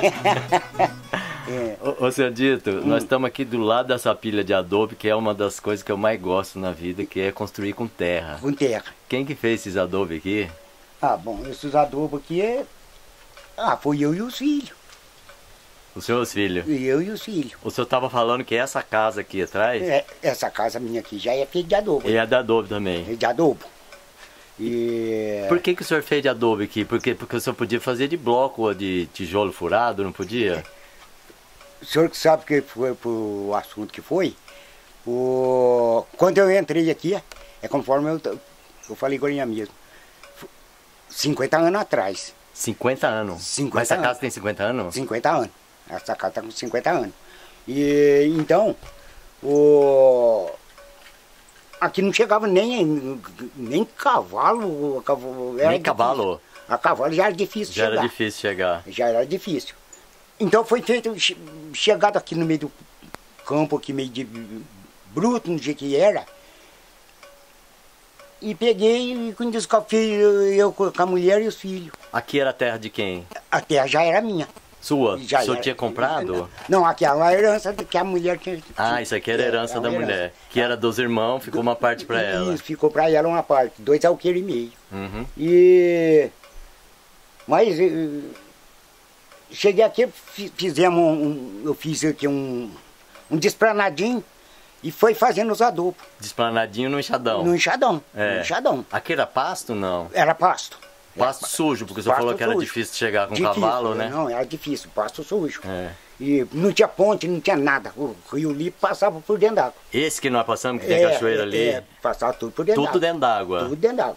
é. Ô, ô seu Dito, hum. nós estamos aqui do lado dessa pilha de adobe, que é uma das coisas que eu mais gosto na vida, que é construir com terra. Com terra. Quem que fez esses adobe aqui? Ah, bom, esses adobos aqui é... Ah, foi eu e os filhos. Os seus filhos? Eu e os filhos. O senhor estava falando que essa casa aqui atrás? É, essa casa minha aqui já é feita de adobo. E é de adobo também? É de adobo. E... Por que, que o senhor fez de adobe aqui? Porque, porque o senhor podia fazer de bloco ou de tijolo furado, não podia? O senhor que sabe que foi pro assunto que foi, o... quando eu entrei aqui, é conforme eu, eu falei com a minha mesmo, 50 anos atrás. 50 anos? 50 Mas essa anos. casa tem 50 anos? 50 anos. Essa casa está com 50 anos. E então, o aqui não chegava nem, nem cavalo. cavalo nem cavalo? A cavalo já era difícil já chegar. Já era difícil chegar. Já era difícil. Então foi feito, chegado aqui no meio do campo, aqui meio de bruto, no jeito que era. E peguei e quando eu com a mulher e os filhos. Aqui era a terra de quem? A terra já era minha. Sua? O senhor era. tinha comprado? Não, aqui é uma herança que a mulher tinha. Ah, isso aqui era a herança é, da mulher. Herança. Que era dos irmãos, ficou uma parte para ela. Isso, ficou para ela uma parte, dois alqueires e meio. Uhum. E. Mas. Cheguei aqui, fizemos um. Eu fiz aqui um. Um despranadinho e foi fazendo os adubos. Desplanadinho no enxadão? No enxadão. É. No enxadão. Aqui era pasto não? Era pasto. Pasto era, sujo, porque você falou que era sujo. difícil chegar com difícil, cavalo, né? Não, era difícil, pasto sujo. É. E não tinha ponte, não tinha nada. O rio ali passava por dentro d'água. Esse que nós passamos, que tem é, cachoeira ali? É, passava tudo por dentro Tudo dentro d'água? Tudo dentro d'água.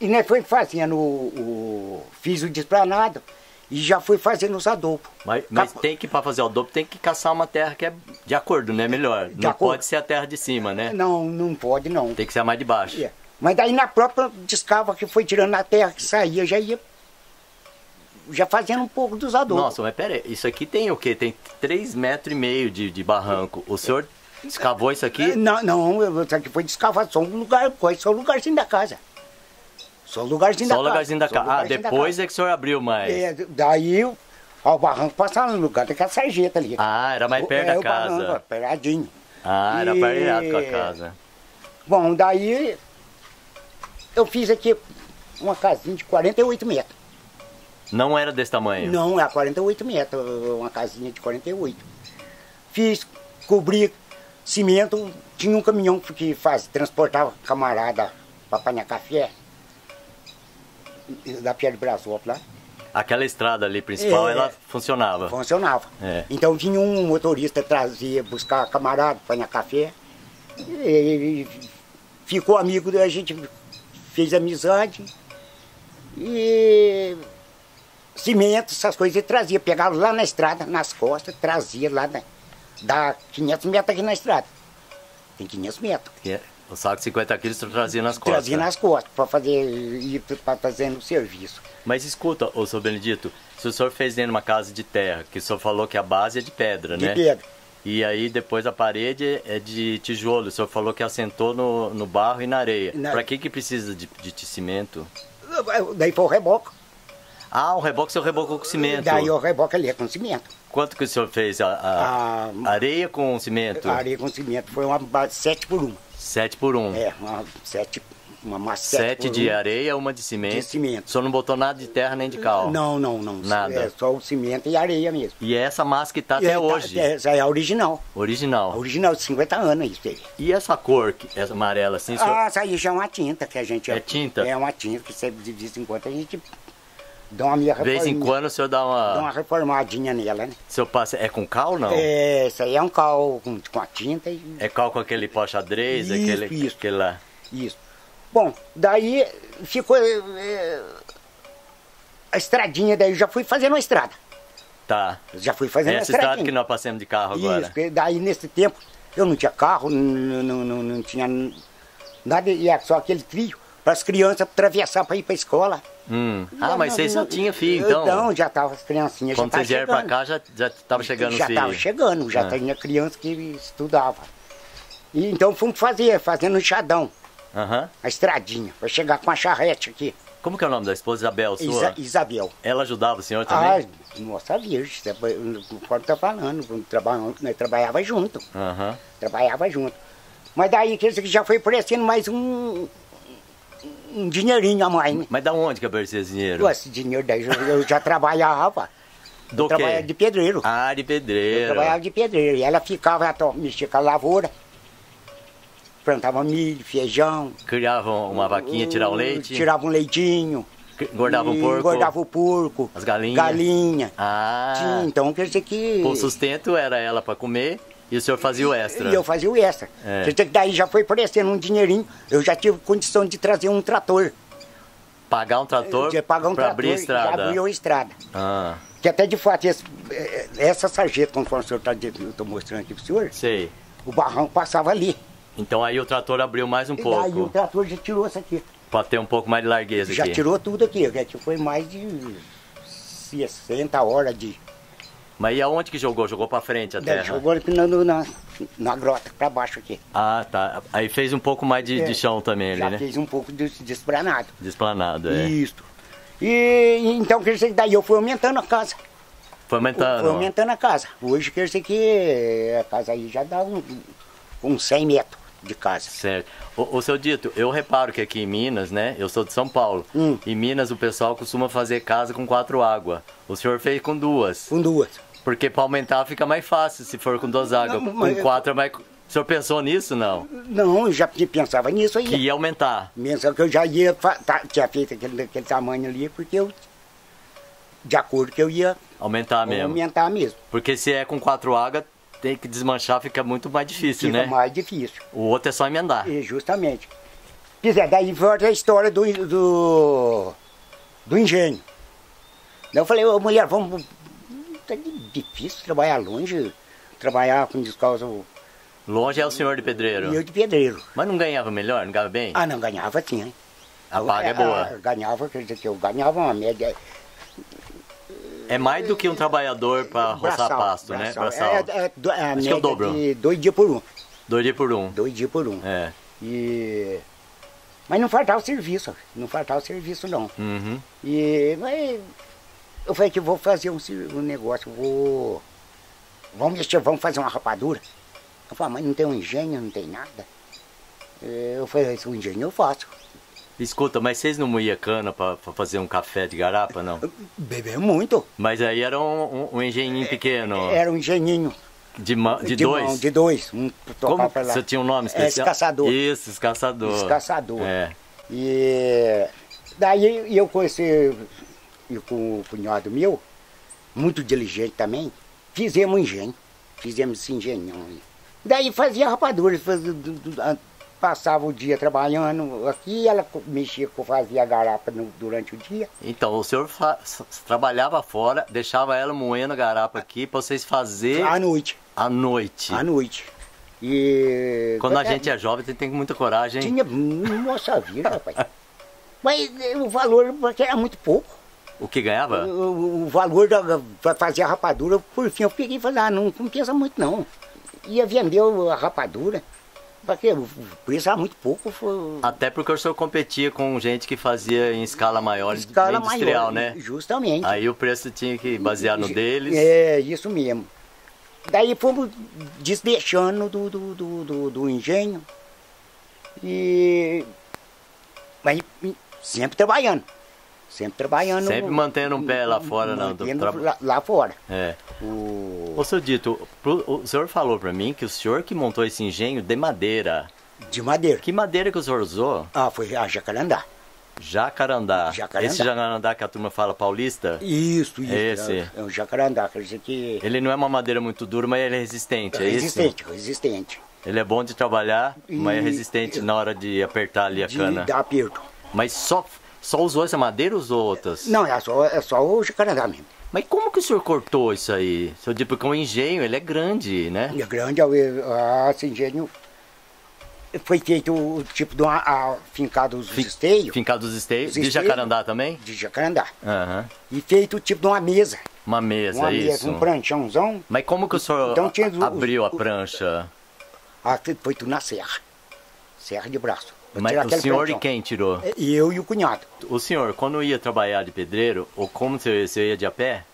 E nós foi fazendo o, o... Fiz o despranado e já fui fazendo os adobos. Mas, mas tem que, para fazer o adobo, tem que caçar uma terra que é de acordo, né? Melhor. De não acordo. pode ser a terra de cima, né? Não, não pode não. Tem que ser a mais de baixo. É. Mas daí na própria descava que foi tirando a terra que saía, já ia já fazendo um pouco dos adobos. Nossa, mas pera aí, isso aqui tem o quê? Tem 3 metros e meio de, de barranco. O senhor escavou isso aqui? Não, não, isso aqui foi descavado, só um lugar, só um lugarzinho da casa. Só um lugarzinho só da lugarzinho casa. da casa. Ah, depois é que o senhor abriu mais. É, daí ó, o barranco passava no lugar daquela sarjeta ali. Ah, era mais perto é, da o casa. Barranco, pegadinho. Ah, era E- pareado com a casa. Bom, daí eu fiz aqui uma casinha de 48 metros. Não era desse tamanho? Não, é 48 metros, uma casinha de 48. Fiz, cobri cimento, tinha um caminhão que faz, transportava camarada para apanhar café da Pierre de Brasópolis lá. Aquela estrada ali principal, É. ela funcionava. Funcionava. É. Então vinha um motorista trazia, buscar camarada, apanhar café. E, ficou amigo da gente, fez amizade. E cimento, essas coisas, ele trazia, pegava lá na estrada, nas costas, trazia lá, da, dá 500 metros aqui na estrada. Tem 500 metros. É- O saco de 50 quilos senhor trazia nas costas. Trazia nas costas para fazer, ir para fazendo o serviço. Mas escuta, ô senhor Benedito, se o senhor fez dentro de uma casa de terra, que o senhor falou que a base é de pedra, De né? pedra. E aí depois a parede é de tijolo. O senhor falou que assentou no, no barro e na areia. Na- Pra que que precisa de, de cimento? Daí foi o reboco. Ah, o reboque o senhor rebocou com cimento. Daí o reboque ali é com cimento. Quanto que o senhor fez? A, a- A- areia com cimento? A areia com cimento foi uma base 7 por 1. 7 por 1. É, uma 7, uma massa 7 Sete por de areia, uma de cimento. De cimento. O senhor não botou nada de terra nem de cal? Não, não, não. Nada. É só o cimento e areia mesmo. E essa massa que tá E até tá- hoje. Essa é a original. A Original. original de 50 anos isso aí. E essa cor, que- essa amarela assim, senhor... Ah, essa aí já é uma tinta que a gente... É tinta? É uma tinta que sempre de vez em quando a gente dá uma minha de vez em quando o senhor dá uma... Dá uma reformadinha nela, né? O senhor passa... É com cal não? É, isso aí é um cal com, com a tinta e... É cal com aquele pó xadrez, Isso, aquele, isso. aquele lá. Isso. Bom, daí ficou. é, a estradinha, daí eu já fui fazendo a estrada. Tá. Já fui fazendo a Essa estrada estradinha. que nós passamos de carro agora. Isso, daí nesse tempo eu não tinha carro, não, não, não, não tinha nada, e era só aquele trio para as crianças atravessar para ir para a escola. Hum. Ah, mas vocês não- tinham filho, então. Então, já tava as criancinhas Quando vocês vieram chegando. cá, já, já tava chegando já estava chegando, já Ah. tinha criança que estudava. E então fomos fazer, fazendo um enxadão, Aham. a estradinha, para chegar com a charrete aqui. Como que é o nome da esposa? Isabel, sua? Isa, Isabel. Ela ajudava o senhor também? Ah, nossa virgem, conforme tá falando, trabalhava, nós trabalhava junto. Aham. Trabalhava junto. Mas daí que já foi parecendo mais um, um dinheirinho a mais, né? Mas da onde que aparecia esse dinheiro? Esse dinheiro daí eu, eu já trabalhava. Do eu quê? trabalhava de pedreiro. Ah, de Eu pedreiro. trabalhava de pedreiro. E ela ficava, mexia com a lavoura. Plantava milho, feijão. Criavam uma vaquinha, tirava um leite? Tirava um leitinho. Engordava e porco? Engordava o porco. As galinhas? Galinha. Ah, Sim, então quer dizer que. o sustento era ela para comer e o senhor fazia o extra. E eu fazia o extra. É. Quer dizer que daí já foi parecendo um dinheirinho. Eu já tive condição de trazer um trator. Pagar um trator pagar um para abrir a estrada. Abriu a estrada. Ah, Que até de fato, esse- eh, essa sarjeta, conforme o senhor está estou mostrando aqui para o senhor, sei. o barranco passava ali. Então aí o trator abriu mais um E daí o pouco, trator já tirou isso aqui. para ter um pouco mais de largueza Já aqui. tirou tudo aqui. Que foi mais de 60 horas de. Mas e aonde que jogou? Jogou para frente a Daí terra? jogou aqui na, na, na grota, para baixo aqui. Ah, tá. Aí fez um pouco mais de, É, de chão também ali, Já né? fez um pouco de. Desplanado, é. Isso. E então quer dizer que daí eu fui aumentando a casa. Foi aumentando. Fui aumentando a casa. Hoje quer dizer que a casa aí já dá um, uns 100 metros de casa. Certo. O, o seu Dito, eu reparo que aqui em Minas, né? Eu sou de São Paulo. Hum. Em Minas o pessoal costuma fazer casa com quatro águas. O senhor fez com duas. Com duas. Porque para aumentar fica mais fácil se for com duas águas. Não, com mas- quatro é mais. O senhor pensou nisso, não? Não, eu já pensava nisso aí. Que ia aumentar. Pensava que eu já ia, tá, tinha feito aquele, aquele tamanho ali, porque eu, de acordo que eu ia Aumentar mesmo. aumentar mesmo. Porque se é com quatro águas, tem que desmanchar, fica muito mais difícil, Fica né? mais difícil. O outro é só emendar. E justamente. Quer dizer, daí volta a história do, do, do engenho. Daí eu falei, ô mulher, vamos. Tá di- difícil trabalhar longe, trabalhar com descalço Longe é o senhor de pedreiro. e eu de pedreiro. Mas não ganhava melhor? Não ganhava bem? Ah, não, ganhava sim? A paga é boa. Ah, ganhava, quer dizer que eu ganhava uma média. É mais do que um trabalhador para roçar braçal, pasto, né? braçal. Braçal. É, é, do- a que é o dobro. de dois dias por um. Dois dias por um. Dois dias por um. É. E... Mas não faltava serviço, não faltava serviço não. Uhum. E mas eu falei que vou fazer um, um negócio, vou. Vamos mexer, vamos fazer uma rapadura. Eu falei, mas não tem um engenho, não tem nada. Eh, Eu falei, esse engenho eu faço. Escuta, mas vocês não moíam cana para fazer um café de garapa, não? Bebeu muito. Mas aí era um, um, um engenhinho pequeno. Era um engenhinho. De, de, de dois? mão, de dois. Um Como você tinha um nome É, especial? escaçador. Isso, escaçador. Escaçador. É. E daí eu conheci e com o cunhado meu, muito diligente também, fizemos um engenho. Fizemos esse engenhão aí. Daí fazia rapadura, fazia, passava o dia trabalhando aqui, ela mexia, fazia a garapa no- durante o dia. Então, o senhor trabalhava fora, deixava ela moendo a garapa aqui para vocês fazer À noite. à noite. À noite. E. Quando a gente é jovem, tem que ter muita coragem. Tinha. Nossa vida, rapaz. Mas eh, o valor era muito pouco. O que ganhava? O, o valor pra fazer a rapadura, por fim, eu peguei e falei, ah, não compensa muito não. Ia vender a rapadura, porque o preço era muito pouco, foi Até porque o senhor competia com gente que fazia em escala maior, escala industrial, maior. né? Justamente. Aí o preço tinha que basear no deles. É, isso mesmo. Daí fomos desdeixando do, do, do, do, do engenho. E. Mas sempre trabalhando. Sempre trabalhando. Sempre mantendo um pé lá fora, não, do tra- lá, lá fora. É. O... Ô, seu Dito, pro- o senhor falou pra mim que o senhor que montou esse engenho de madeira. De madeira. Que madeira que o senhor usou? Ah, foi a jacarandá. Jacarandá. Jacarandá. Esse jacarandá que a turma fala paulista, Isso, isso. Esse. É, é um jacarandá, quer dizer que. ele não é uma madeira muito dura, mas ele é resistente, é, resistente, isso? resistente. Ele é bom de trabalhar, mas é E- resistente na hora de apertar ali a De cana. dar aperto. Mas só, só usou essa madeira ou usou outras? Não, é só, é só o jacarandá mesmo. Mas como que o senhor cortou isso aí? Porque o engenho, ele é grande, né? E é grande, ah, esse engenho foi feito o tipo de uma a, fincado os esteios Fincado dos esteios. Os De jacarandá também? de jacarandá. Aham. E feito o tipo de uma mesa. Uma mesa, Uma isso. mesa, um pranchãozão. Mas como que o senhor Então tinha a- os- abriu a os- prancha? Ah, foi tudo na serra. Serra de braço. Mas o senhor de quem tirou? Eu e o cunhado. O senhor, quando ia trabalhar de pedreiro, ou como você, você ia de a pé?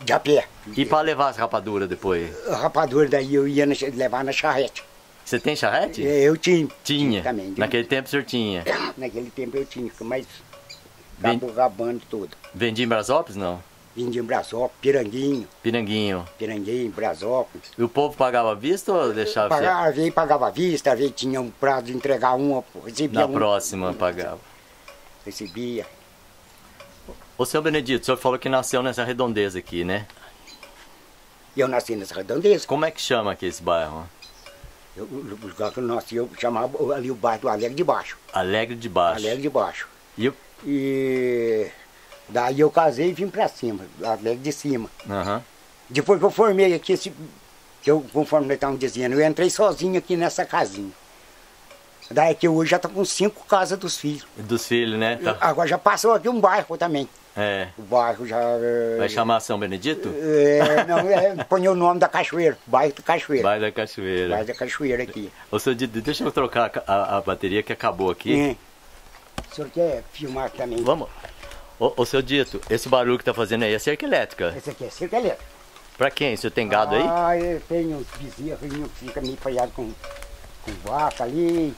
De a pé. E para levar as rapaduras depois? A rapadura daí eu ia na, levar na charrete. Você tem charrete? É, eu tinha. Tinha? também. Naquele tempo o senhor tinha? Naquele tempo eu tinha, mas acabou Vend... tudo. Vendia em Brasópolis, não? Vendia em Brasópolis, Piranguinho. Piranguinho. Piranguinho, Brasópolis. E o povo pagava vista ou deixava... Pagava, veio pagava vista, veio tinha um prazo de entregar uma, recebia Na um, próxima pagava. Recebia. Ô, seu Benedito, o senhor falou que nasceu nessa redondeza aqui, né? Eu nasci nessa redondeza. Como é que chama aqui esse bairro? Eu, o lugar que eu nasci, eu chamava ali o bairro do Alegre de Baixo. Alegre de Baixo. Alegre de Baixo. E, e daí eu casei e vim pra cima, Alegre de cima. Uhum. Depois que eu formei aqui, esse, que eu, conforme eles estavam dizendo, eu entrei sozinho aqui nessa casinha. Daí que hoje já tá com cinco casas dos filhos. Dos filhos, né? Tá. Agora já passou aqui um bairro também. É. O bairro já. É, Vai chamar São Benedito? É, não, é, põe o nome da Cachoeira, bairro da Cachoeira. Bairro da Cachoeira. Bairro da Cachoeira aqui. Ô, seu Didi, deixa eu trocar a, a, bateria que acabou aqui. É. O senhor quer filmar também? Vamos. Ô, ô seu Dito, esse barulho que tá fazendo aí é cerca elétrica? Esse aqui é cerca elétrica. Pra quem? O senhor tem gado aí? Ah, eu tenho uns vizinhos que ficam meio falhados com, com vaca ali.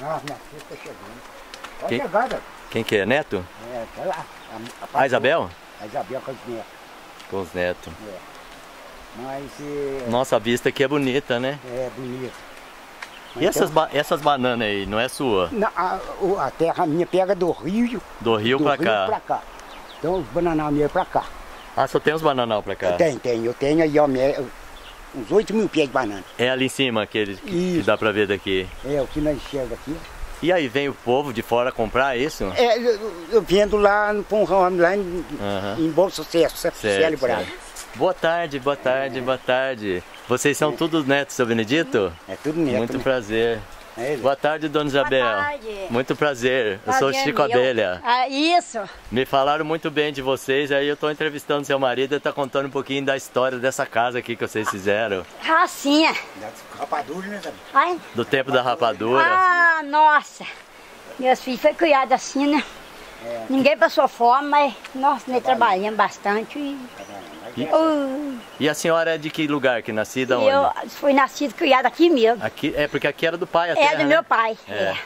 Ah, minha filha está chegando. Pode Quem? chegar, Quem que é? Neto? É, tá lá. A, a, a Isabel? A Isabel com os netos. Com os netos. É. Mas... É... Nossa, a vista aqui é bonita, né? É, bonita. E então, essas, ba essas bananas aí, não é sua? Não, a, a, terra minha pega do rio. Do rio do pra rio cá? pra cá. Então os bananal meus é pra cá. Ah, só tem os bananal pra cá? Tem, tem. Eu tenho aí, ó, uns 8 mil pés de banana. É ali em cima aquele que, que dá pra ver daqui? É, o que nós enxerga aqui. E aí vem o povo de fora comprar isso? É, eu, eu vendo lá no Pão lá em, uhum. em Bom Sucesso, certo, celebrado. Boa tarde, boa tarde, é. boa tarde. Vocês são é. todos netos, seu Benedito? É tudo neto. Muito né? prazer. É Boa tarde, dona Isabel. Boa tarde. Muito prazer. prazer eu sou o Chico meu. Abelha. Ah, isso. Me falaram muito bem de vocês, aí eu estou entrevistando seu marido e está contando um pouquinho da história dessa casa aqui que vocês fizeram. Racinha. Da rapadura, né? Ai. Do tempo da rapadura. Ah, nossa. Meus filhos foram criados assim, né? É. Ninguém passou fome, mas nós né, trabalhamos bastante. E... E, uh, e, a senhora é de que lugar? Que nascida onde? Eu fui nascida e criada aqui mesmo. Aqui, é porque aqui era do pai até. É do né? meu pai, é. é.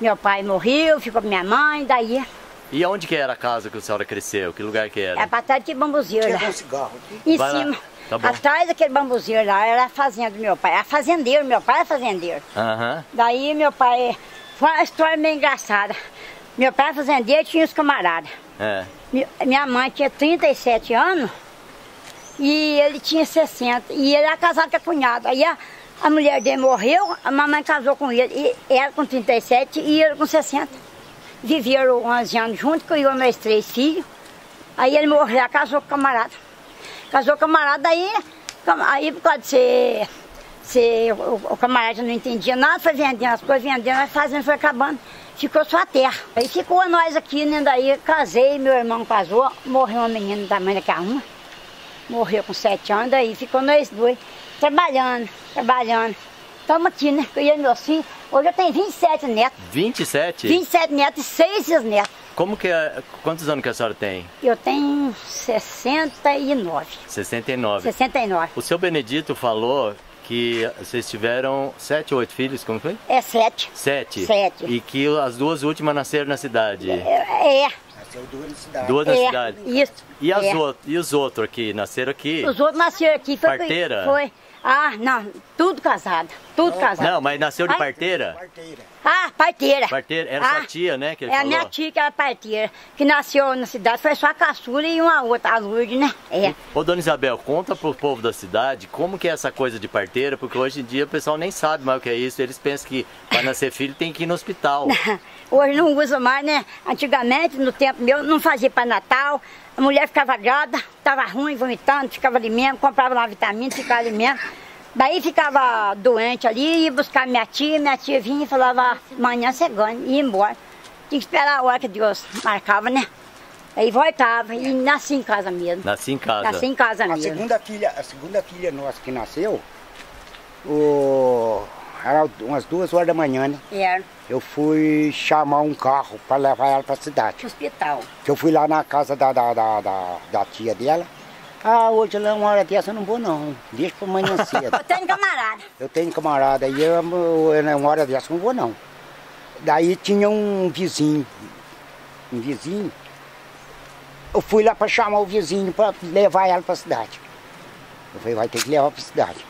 Meu pai morreu, ficou com minha mãe, daí... E onde que era a casa que a senhora cresceu? Que lugar que era? É pra trás daquele bambuzinho lá. um cigarro aqui. Em Vai cima. Tá Atrás daquele bambuzinho lá era a fazenda do meu pai. Era fazendeiro, meu pai era fazendeiro. Uhum. Daí meu pai... Foi uma história meio engraçada. Meu pai era fazendeiro e tinha os camaradas. É. Minha mãe tinha 37 anos e ele tinha 60. E ele era casado com a cunhada. Aí a, a mulher dele morreu, a mamãe casou com ele. E ela com 37 e ele com 60. Viveram 11 anos juntos, criou meus três filhos. Aí ele morreu, casou com o camarada. Casou com o camarada, aí, aí por causa de ser, ser o, o camarada não entendia nada, foi vendendo as coisas, vendendo, a fazenda foi acabando. Ficou só a terra. Aí ficou nós aqui, né? Daí casei, meu irmão casou, morreu uma menina da mãe daquela uma morreu com sete anos, daí ficou nós dois, trabalhando, trabalhando. Estamos aqui, né? Eu e meus filhos. Hoje eu tenho 27 netos. 27? 27 netos e 6 netos. Como que é, quantos anos que a senhora tem? Eu tenho 69. 69. 69. O seu Benedito falou que vocês tiveram sete ou oito filhos, como foi? É sete. Sete? Sete. E que as duas últimas nasceram na cidade? É. é. Nasceu duas na cidade. Duas na é, cidade? Isso. E, as é. outro, e os outros aqui, nasceram aqui? Os outros nasceram aqui. Foi, Parteira? Foi. Ah, não, tudo casado, tudo não, casado. Não, mas nasceu de parteira? Parteira. Ah, parteira. Parteira, era ah, sua tia, né, que ele É falou? a minha tia que era parteira, que nasceu na cidade, foi só a caçula e uma outra, a Lourdes, né? É. Ô, dona Isabel, conta pro povo da cidade como que é essa coisa de parteira, porque hoje em dia o pessoal nem sabe mais o que é isso, eles pensam que para nascer filho tem que ir no hospital. hoje não usa mais, né? Antigamente, no tempo meu, não fazia para Natal, a mulher ficava grávida, estava ruim, vomitando, ficava ali mesmo, comprava uma vitamina, ficava ali mesmo. Daí ficava doente ali, ia buscar minha tia, minha tia vinha e falava, amanhã você ganha, e ia embora. Tinha que esperar a hora que Deus marcava, né? Aí voltava e nasci em casa mesmo. Nasci em casa. Nasci em casa A mesmo. segunda filha, a segunda filha nossa que nasceu, o, era umas duas horas da manhã, né? Era Eu fui chamar um carro para levar ela para a cidade. hospital. Que eu fui lá na casa da, da, da, da, da tia dela. Ah, hoje lá uma hora dessa eu não vou não. Deixa para amanhã cedo. Eu tenho camarada. Eu tenho camarada eu, eu, eu, uma hora dessa eu não vou não. Daí tinha um vizinho, um vizinho. Eu fui lá para chamar o vizinho para levar ela para a cidade. Eu falei, vai ter que levar para a cidade.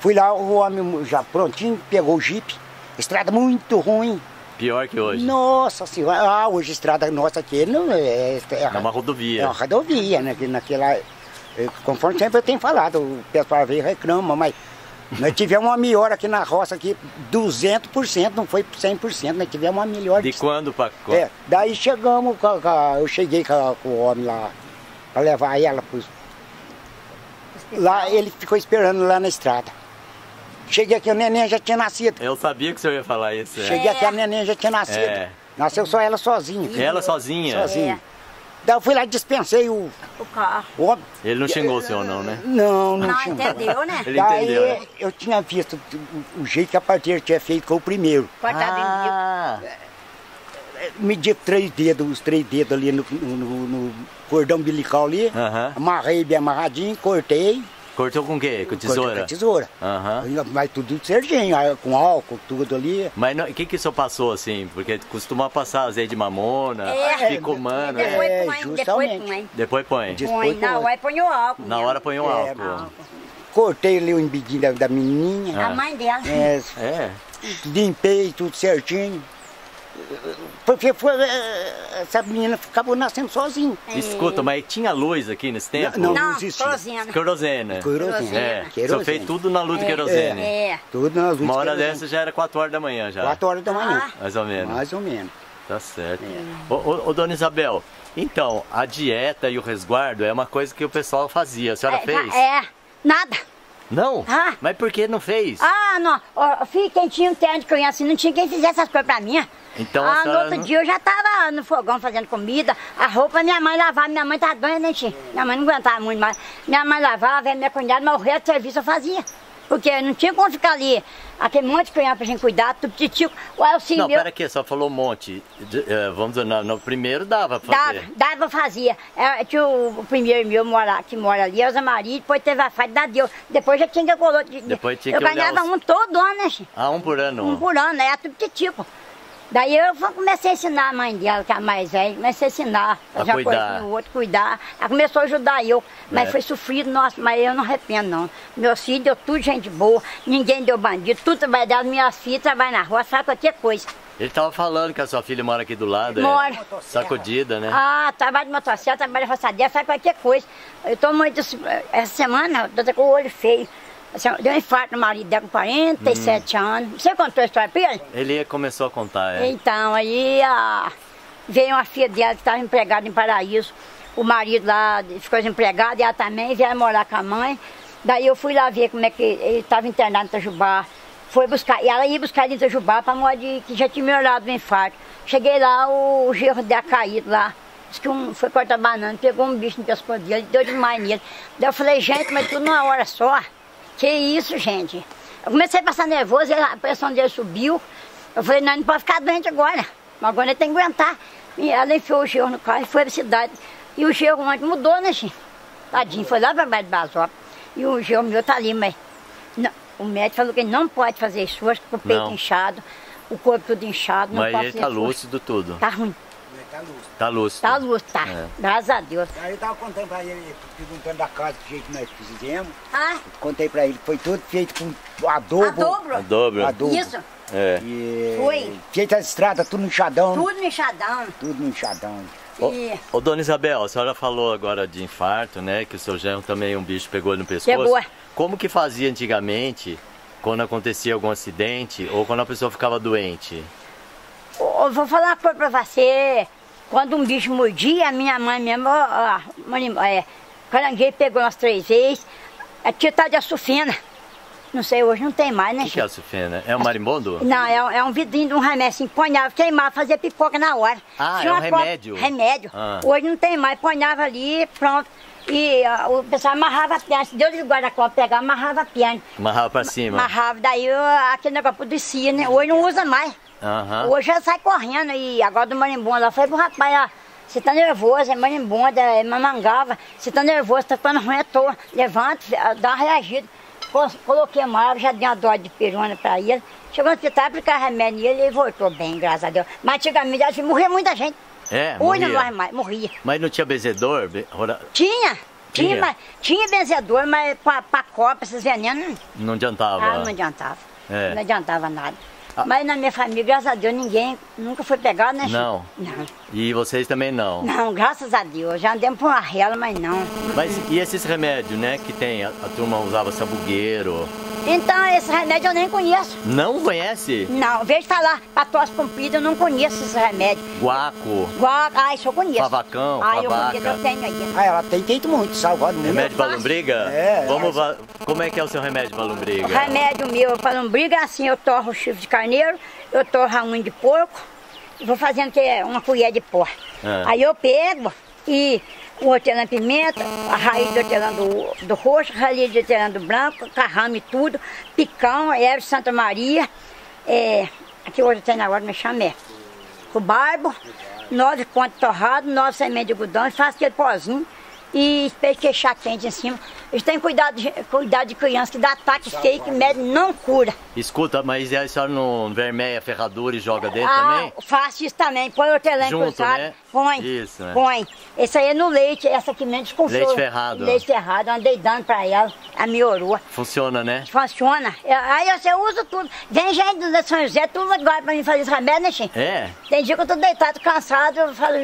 Fui lá, o homem já prontinho, pegou o jipe. Estrada muito ruim. Pior que hoje. Nossa senhora, ah, hoje a estrada nossa aqui não é, é, É uma rodovia. é uma rodovia, né? que Naquela, eh, conforme sempre eu tenho falado, o pessoal vem reclama, mas nós tivemos uma melhora aqui na roça, aqui, 200%, não foi 100%, nós tivemos uma melhora. De quando quando? É, daí chegamos, eu cheguei com, o homem lá, para levar ela pros... Lá, ele ficou esperando lá na estrada. Cheguei aqui, o neném já tinha nascido. Eu sabia que o senhor ia falar isso. é. Cheguei aqui, a neném já tinha nascido. É. Nasceu só ela sozinha. Ela sozinha? Sozinha. É. Daí eu fui lá e dispensei o, O carro. o. Ele não xingou o senhor não, né? Não, não, Não, tinha. entendeu, né? Ele Daí entendeu, né? eu tinha visto o, o jeito que a parteira tinha feito com o primeiro. Cortado em. Ah, Medi três dedos, os três dedos ali no, no- no cordão umbilical ali. Aham. Amarrei bem amarradinho, cortei. Cortou com o quê? Com tesoura? com tesoura. Aham. Mas tudo certinho, com álcool, tudo ali. Mas o que que o senhor passou assim? Porque costuma passar azeite de mamona, É. picumana, É, Depois põe, depois justamente. põe. depois põe. Diz- Põe, Depois na põe. hora põe o álcool. Na mesmo. hora põe um É, álcool. Cortei ali o embidinho da, da menininha. A mãe dela. É, É. limpei tudo certinho. Porque foi, eh, essa menina acabou nascendo sozinha. Escuta, mas tinha luz aqui nesse tempo? Não, Não, existia. querosene. Querosene. Querosene. É, Querosene. fez tudo na luz de querosene. É. Tudo nas luzes Uma hora querosene. dessa já era 4 horas da manhã já. 4 horas da manhã. Ah. Mais ou menos. Mais ou menos. Tá certo. Ô, ô, ô, dona Isabel, então, a dieta e o resguardo é uma coisa que o pessoal fazia. A senhora É, fez? É, nada. Não? Ah. Mas por que não fez? Ah, não. Quem tinha um terno de criança, não tinha quem fizesse essas coisas pra mim. Então a ah, no senhora outro não- dia eu já tava no fogão fazendo comida, a roupa minha mãe lavava, minha mãe tá doente, né, tia? Minha mãe não aguentava muito mais. Minha mãe lavava, minha cunhada, mas o resto do serviço eu fazia. Porque não tinha como ficar ali, aquele monte de criança pra gente cuidar, tudo titico. O auxílio Não, meu, pera aqui, só falou um monte. De- eh, vamos dizer, no, no primeiro dava pra dava, fazer. dava, fazia. É, tinha o, o primeiro meu mora, que mora ali, Elza Maria, depois teve a fada da Deus. Depois já tinha que colocar. Depois tinha eu que olhar ganhava os- um todo ano, né? Ah, um por ano. um por ano, era tudo titico. Daí eu comecei a ensinar a mãe dela, que é a mais velha, comecei a ensinar, A uma cuidar. no outro, cuidar. Ela começou a ajudar eu, mas É. foi sofrido, nossa, mas eu não arrependo não. Meus filhos deu tudo gente boa, ninguém deu bandido, tudo trabalhava, minhas filhas trabalham na rua, sabe qualquer coisa. Ele tava falando que a sua filha mora aqui do lado. Mora. É, sacudida, né? Ah, trabalho de motocicleta, trabalho de roçadeira, faz qualquer coisa. Eu tô muito. Essa semana, eu tô com o olho feio. Assim, Deu um infarto no marido dela com 47 Hum. anos. Você contou a história pra ele? Ele começou a contar, é. Então, aí a- veio uma filha dela que estava empregada em Paraíso. O marido lá ficou desempregado e ela também vieram morar com a mãe. Daí eu fui lá ver como é que ele estava internado em Itajubá. Foi buscar, e ela ia buscar ele em Itajubá para modo de que já tinha melhorado do infarto. Cheguei lá, o, o gerro dela caído lá. Diz que um foi cortar banana, pegou um bicho no pescoço dele, deu demais nele. Daí eu falei, gente, mas tudo numa hora só. Que isso, gente? Eu comecei a passar nervoso, a pressão dele subiu. Eu falei, não, não pode ficar doente agora. Mas agora ele tem que aguentar. E ela enfiou o gerro no carro e foi pra cidade. E o gerro ontem mudou, né, gente? Tadinho, foi lá pra baixo de Basópolis. E o gerro meu tá ali, mas... não, o médico falou que ele não pode fazer esforço, com o peito Não. inchado, o corpo tudo inchado, não Mas pode ele tá lúcido tudo. Tá ruim, Tá lúcido. tá lúcido, tá. É. Graças a Deus. Aí eu tava contando pra ele, perguntando da casa, do jeito que nós fizemos. Ah, Contei pra ele que foi tudo feito com adobo. a dobro. A dobro. Adobo. Isso, É. E Foi. Feita a estrada, tudo no enxadão. tudo inchadão. Tudo no enxadão. Ô, E ô, dona Isabel, a senhora falou agora de infarto, né? Que o seu genro também um bicho pegou no pescoço. Pegou. Como que fazia antigamente quando acontecia algum acidente ou quando a pessoa ficava doente? Ô, Eu vou falar uma coisa pra você. Quando um bicho mordia, a minha mãe mesmo, ó, ó, é, caranguejo pegou umas três vezes. A tia tá de açufena. Não sei, hoje não tem mais, né, O que, que é a? É um marimbondo? Não, é, um- é um vidrinho de um remédio assim, ponhava, queimava, fazia pipoca na hora. Ah, Tinha é um copa- remédio. Remédio. Ah. Hoje não tem mais, ponhava ali, pronto. E ah, o pessoal amarrava a perna, se Deus de guarda-copa pegava, amarrava a perna. Amarrava pra cima. Amarrava, daí eu, aquele negócio descia, né? Hoje não usa mais. Aham. Hoje já sai correndo e agora do marimbondo. Eu falei pro rapaz, ó, você tá nervoso, é marimbondo, é mamangava, você tá nervoso, tá ficando ruim à toa. Levanta, dá uma reagida. Co- Coloquei uma água, já dei uma dose de perona pra ele. Chegou no hospital, aplicar remédio nele e ele voltou bem, graças a Deus. Mas antigamente assim, morria muita gente. É, Hoje não morria. morre mais, morria. Mas não tinha benzedor? Be- Tinha, tinha, Tinha? mas, tinha benzedor, mas pra, pra copa, esses venenos, Não adiantava. ah, não adiantava. É. Não adiantava nada. Ah. Mas na minha família, graças a Deus, ninguém nunca foi pegado, né? Chico? Não. Não. E vocês também não. Não, graças a Deus. Já andemos por uma rela, mas não. Mas e esses remédios, né? Que tem? A, a turma usava sabugueiro. Então, esse remédio eu nem conheço. Não conhece? Não, vejo falar pra tosse comprida, eu não conheço esse remédio. Guaco. Igual, ah, isso eu conheço. Favacão, Ah, eu favaca. conheço, eu tenho aí. Ah, ela tem feito muito, salvado muito. Remédio pra lombriga? É, Vamos é. va- Como é que é o seu remédio pra lombriga? O remédio meu para lombriga é assim, eu torro o chifre de carneiro, eu torro a unha de porco, e vou fazendo que é uma colher de pó. Ah. Aí eu pego e o hortelã-pimenta, a raiz do hortelã do, do roxo, a raiz do hortelã do branco, carrame tudo, picão, erva Santa Maria, é, aqui hoje tem agora, me chama é, o barbo, nove contos torrados, nove sementes de algodão, e faço aquele pozinho e espelho queixar quente em cima. Eles têm cuidado de, cuidado de criança que dá ataque feio que médico não cura. Escuta, mas a senhora não vermeia a ferradura e joga dentro ah, também? faço isso também, põe hortelã Junto, cruzado, né? põe, Isso, né? põe. Esse aí é no leite, essa aqui mesmo desconfiou. Leite ferrado. Leite ferrado, andei dando pra ela, a melhorou. Funciona, né? Funciona. Eu- Aí você usa tudo. Vem gente do São José, tudo agora pra mim fazer esse remédio, né, Chico? É? Tem dia que eu tô deitado, cansado, eu falo,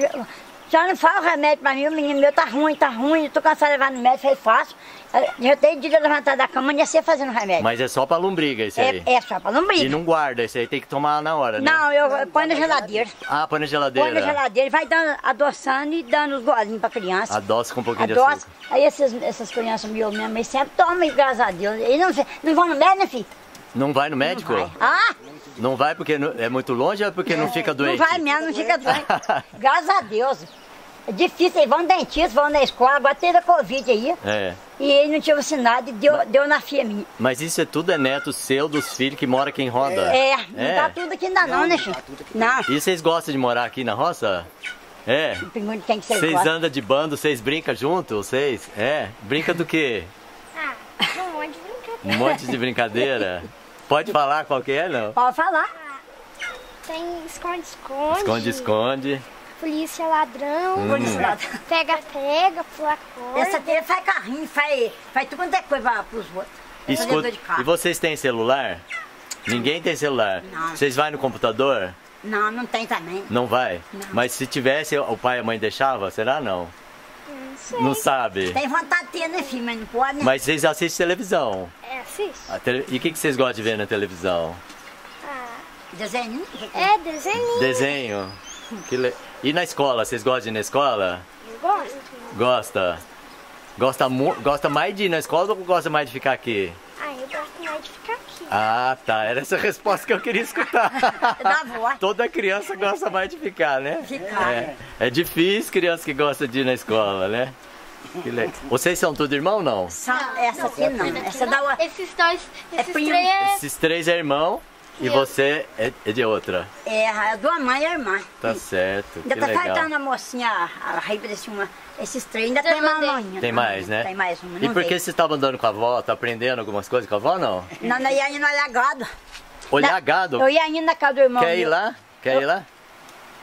não fala o remédio pra mim, o menino meu tá ruim, tá ruim, eu tô cansado de levar no médico, falei, faço. Eu já tenho dia de levantar da cama e ia ser fazendo remédio. Mas é só pra lombriga esse aí. é, é só pra não E não guarda, esse aí tem que tomar na hora, né? Não, eu eu ponho na geladeira. Ah, põe na geladeira. Põe na geladeira, vai dando, adoçando e dando os golinhos pra criança. Adoça com um pouquinho de Adoça. açúcar. Aí esses, essas crianças meu, minha mãe sempre tomam, e graças a Deus. Eles não, não vão no médico, né, filho? Não vai no médico? Vai. Ah, Não vai porque não- é muito longe ou é porque não fica doente? Não vai mesmo, não fica doente. Graças a Deus. É difícil, eles vão no dentista, vão na escola, agora teve a Covid aí. É. E ele não tinha vacinado e deu, deu na filha minha. Mas isso é tudo é neto seu, dos filhos que mora aqui em Roda? É, não tá tudo aqui ainda não, né, filho? Não. E vocês gostam de morar aqui na roça? É. Quem que vocês Vocês andam de bando, vocês brincam junto, vocês? É. Brinca do quê? Ah, um monte de brincadeira. Um monte de brincadeira? Pode falar qual que é, não? Pode falar. Tem esconde-esconde. Esconde, esconde. Polícia ladrão. Hum. Polícia. Pega-pega, pula corda. Essa aqui faz carrinho, faz, faz tudo quanto é coisa pros outros. Escuta, de carro. e vocês têm celular? Ninguém tem celular. Não. Vocês vão no computador? Não, não tem também. Não vai? Não. Mas se tivesse, o pai e a mãe deixava? Será não? Não sei. Não sabe. Tem vontade de ter, né, filho? Mas não pode, né? Mas vocês assistem televisão. É, assiste. Tele- E o que, que vocês gostam de ver na televisão? Ah, Desenho? é desenho. Desenho. Que le- E na escola, vocês gostam de ir na escola? Eu gosto. Gosta? Gosta, gosta mais de ir na escola ou gosta mais de ficar aqui? Ah, eu gosto mais de ficar aqui. Ah, tá. Era essa a resposta que eu queria escutar. Da avó. Toda criança gosta mais de ficar, né? Ficar. É, é difícil criança que gosta de ir na escola, né? Que le- Vocês são tudo irmão ou não? Sa- Essa aqui não. Essa da outra. Esses dois, É esses primo. três é... Esses três é irmão e você é, é de outra. É, a da mãe e a irmã. Tá certo. Ainda Que tá legal. faltando a mocinha, a raiva desse uma. Esses três ainda Eu tem mais uma. Tem mais, né? Tem mais uma. E por que você estava andando com a avó? Tá aprendendo algumas coisas com a avó, não? Não, não ia indo olhar gado. Olhar Na- gado? Eu ia indo na casa do irmão. Quer ir meu. lá? Quer ir lá?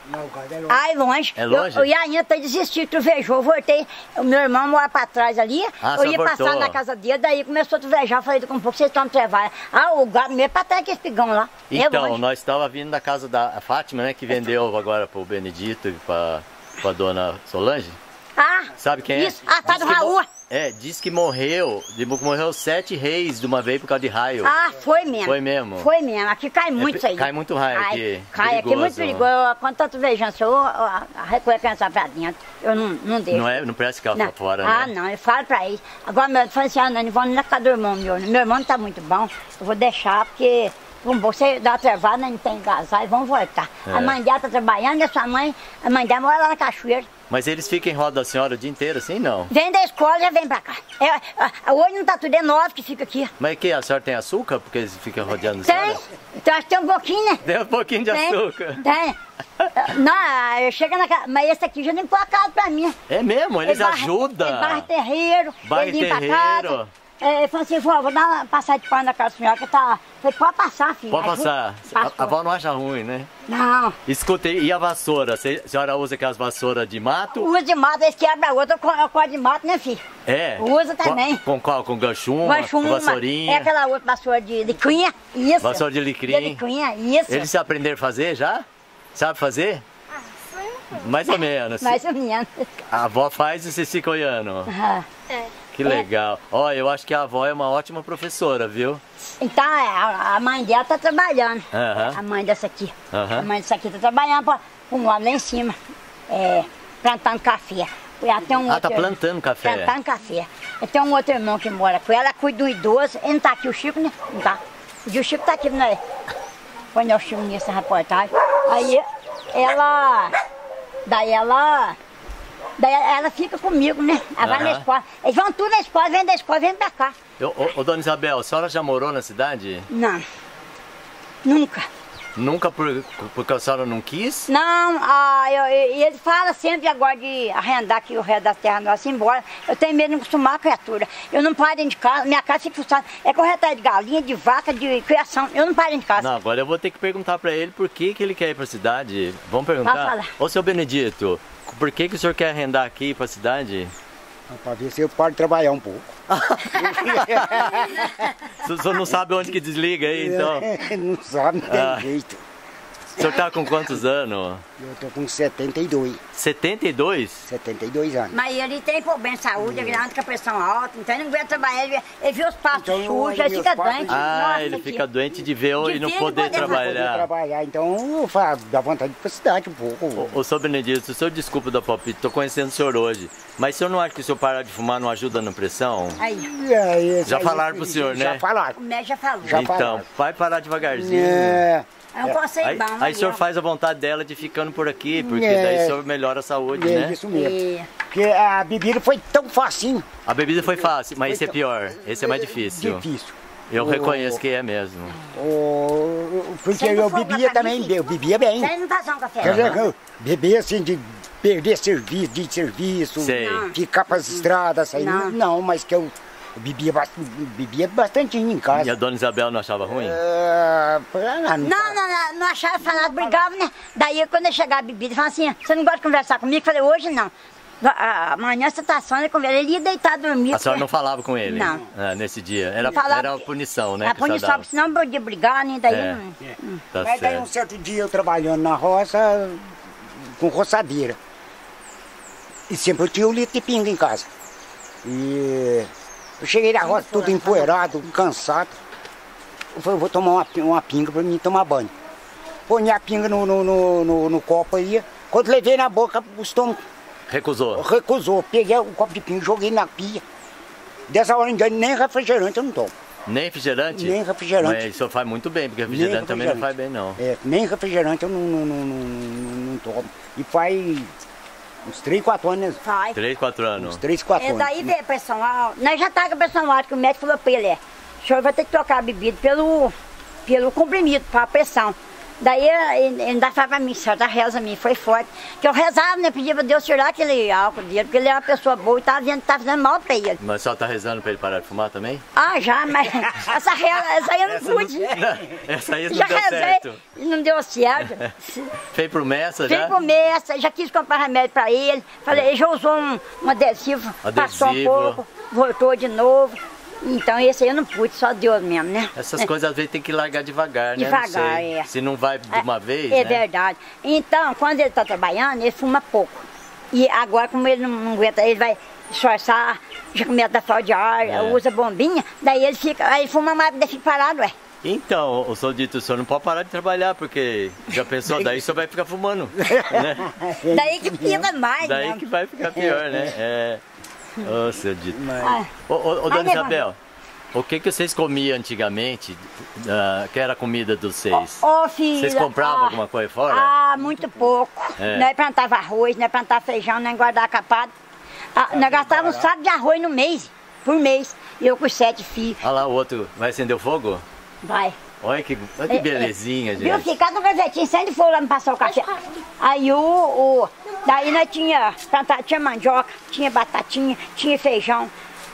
Não, é longe. Ai, longe. É longe? Eu, eu ia ainda até desistir, trovejou, voltei. O meu irmão mora pra trás ali. Ah, eu ia voltou. passar na casa dele, daí começou a trovejar. Falei, com um pouco vocês estão trevar. Ah, o gado mesmo é pra trás que espigão lá. é Então, longe. nós estávamos vindo da casa da Fátima, né? Que vendeu agora pro Benedito e pra, pra dona Solange. Ah, Sabe quem isso. é? Ah, tá do que Raul. É, diz que morreu, morreu sete reis de uma vez por causa de raio. Ah, foi mesmo. Foi mesmo? Foi mesmo. Aqui cai muito pe- isso aí. cai muito raio Ai, aqui. Cai, aqui é muito Perigoso. perigoso. Quando tá vejando, eu ah, recolher a criança pra dentro, eu não, não deixo. Não, é, não parece ela Não. fora, ah, né? não, eu falo pra eles. Agora, meu, eu falo assim, ah, não, não vou na casa do irmão meu. Meu irmão não tá muito bom, eu vou deixar, porque vamos, você dá uma travada, não tem casar e vamos voltar. É. A mãe dela tá trabalhando e a sua mãe, a mãe dela mora lá na cachoeira. Mas eles ficam em roda da senhora o dia inteiro, assim não? Vem da escola e já vem pra cá. É, a- hoje não tá tudo, é nove que fica aqui. Mas que a senhora tem açúcar? Porque eles ficam rodeando a Tem, senhora? então acho que tem um pouquinho, né? Tem um pouquinho de Tem, açúcar. Tem. Não, eu chego na casa, mas esse aqui já limpou a casa pra mim. É mesmo, eles Ele ajudam. Ele barra terreiro, Barra ele limpa terreiro. a casa. É, ele falou assim, vó, vou dar uma passada de pano na casa da senhora que tá... Falei, pode passar, filho. Pode Aí passar. A, Passou. a avó não acha ruim, né? Não, Escuta, e a vassoura? Se- A senhora usa aquelas vassouras de mato? usa de mato, eles quebram a outra, eu corto de mato, né, filho? É. Usa Com- também. Com, qual? Com ganchuma, Mas uma, vassourinha? É aquela outra vassoura de licrinha, isso. Vassoura de licrim. De licrinha, isso. Eles aprenderam a fazer já? Sabe fazer? Ah. Mais ou menos. Mais ou menos. A avó faz e você fica olhando. É. Que legal. Ó, eu acho que a avó é uma ótima professora, viu? Então, é, a, mãe dela tá trabalhando. A mãe dessa aqui. A mãe dessa aqui tá trabalhando pra, com um lá em cima. É, plantando café. Ela tem um Ah, outro, tá plantando café. Plantando café. E tem um outro irmão que mora com ela, cuida do idoso. Ele não tá aqui, o Chico, né? Não tá. O Chico tá aqui, né? Põe o Chico nessa reportagem. Aí ela. Daí ela. Daí ela fica comigo, né? Ela vai na escola. Eles vão tudo na escola, vem da escola, vem pra cá. Eu, ô, ô, dona Isabel, a senhora já morou na cidade? Não. Nunca. Nunca por, porque a senhora não quis? Não, ah, eu, eu- ele fala sempre agora de arrendar aqui o resto das terras nossas embora. Eu tenho medo de não acostumar a criatura. Eu não paro dentro de casa, minha casa fica frustrada. É corretar de galinha, de vaca, de criação. Eu não paro dentro de casa. Não, agora eu vou ter que perguntar pra ele por que, que ele quer ir pra cidade. Vamos perguntar? Ô, seu Benedito, por que, que o senhor quer arrendar aqui pra cidade? Pra ver se eu paro trabalhar um pouco. O senhor não sabe onde que desliga aí, então? não sabe, não tem Ah. jeito. O senhor tá com quantos anos? Eu tô com 72, 72? 72 anos. Mas ele tem problema de saúde, ele anda com a pressão alta, então ele não aguenta trabalhar. Ele, ele vê os pastos Então, sujos, ele fica doente. Ah, Nossa, ele que- fica doente de ver De e não ver poder poder Poder trabalhar. trabalhar, então eu falo, dá vontade de cidade um pouco. Ô, ô, seu Benedito, o senhor desculpa da palpite, tô conhecendo o senhor hoje. Mas o senhor não acha que o senhor parar de fumar não ajuda na pressão? Aí, aí, esse Já aí, falaram pro senhor, Já né? falaram. o médico já falou. Já então, falaram. vai parar devagarzinho. É, É um conselho Aí, bom, aí o senhor faz a vontade dela de ficando por aqui, porque É. daí o senhor melhora a saúde, é né? isso mesmo. É. Porque a bebida foi tão facinho, A bebida foi fácil, mas esse é pior. Esse é mais difícil. difícil. Eu O- reconheço que é mesmo. O- porque eu foi bebia também, caminho? eu bebia bem. Você não só um café? Eu beber assim de perder serviço, de serviço, Sei. Ficar pras estradas, aí Não. não. mas que eu bebia, bebia bastante em E casa. a dona Isabel não achava ruim? Ah, Não, não, não, não achava falar, brigava, né? Daí quando eu chegava a bebida, ele falava assim, você não gosta de conversar comigo? Eu falei, hoje não. Amanhã você tá só, ele conversa. Ele ia deitar dormir. A senhora não falava com ele? Não. Ah, nesse dia. Era, Falava- era a punição, né? A punição, porque senão podia brigar, né? Daí É. não- Tá Mas daí um certo. dia eu trabalhando na roça com roçadeira. E sempre eu tinha um litro de pinga em casa. E eu cheguei na roça tudo empoeirado, cansado. Eu falei, vou tomar uma, uma pinga pra mim tomar banho. Põe a pinga no, no, no, no- no copo aí. Quando levei na boca, o estômago Recusou. recusou. Peguei o copo de pinga, joguei na pia. Dessa hora em diante, nem refrigerante eu não tomo. Nem refrigerante? Nem refrigerante. Mas o senhor faz muito bem, porque refrigerante, Nem também não faz refrigerante. bem, não. É, nem refrigerante eu não, não, não, não- não tomo. E faz uns 3, 4 anos. Vai. Três, quatro anos. Uns 3, 4 É anos. daí veio a pressão alta. Nós já tá com a pressão alta, que o médico falou pra ele, é, o senhor vai ter que trocar a bebida pelo, pelo comprimido, pra pressão. Daí ainda falava pra mim, senhora, reza a mim, foi forte. Que eu rezava, né? Pedia pra Deus tirar aquele álcool dele, porque ele é uma pessoa boa e tava vendo que tá fazendo mal pra ele. Mas a senhora tá rezando pra ele parar de fumar também? Ah, já, mas essa, reza, essa aí eu não pude. Essa aí não já deu rezei certo. e não deu certo. Fez promessa Fez já? promessa, já quis comprar remédio pra ele. Falei, ele já usou um, um adesivo, passou um Adesivo. pouco, voltou de novo. Então esse aí eu não pude, só Deus mesmo, né? Essas coisas às vezes tem que largar devagar, né? Devagar, é. Se não vai de uma vez, É né? verdade. Então, quando ele tá trabalhando, ele fuma pouco. E agora, como ele não, aguenta, ele vai esforçar, já começa a falta de ar, É. usa bombinha, daí ele fica, aí fuma mais, daí fica parado, ué. Então, o senhor dito, o senhor não pode parar de trabalhar, porque já pensou, daí o senhor vai ficar fumando, né? Daí que fica mais, Daí né? que vai ficar pior, né? É. Ô, seu dito. Ah, Ô, ô, ô, Vai dona. Isabel, o que, que vocês comiam antigamente, ah, que era a comida dos seis? Ô, filha. Vocês compravam ah, alguma coisa fora? Ah, muito pouco. É. Nós plantava arroz, nós plantava feijão, nós guardava capado. Ah, nós gastávamos um saco de arroz no mês, por mês. E eu com sete filhos. Olha lá, o outro vai acender o fogo? Vai. Olha que, olha que belezinha, Viu, gente. filho? Cada um gavetinho sempre foi lá me passar o café. Aí o, o. Daí nós tinha, plantava, tinha mandioca, tinha batatinha, tinha feijão.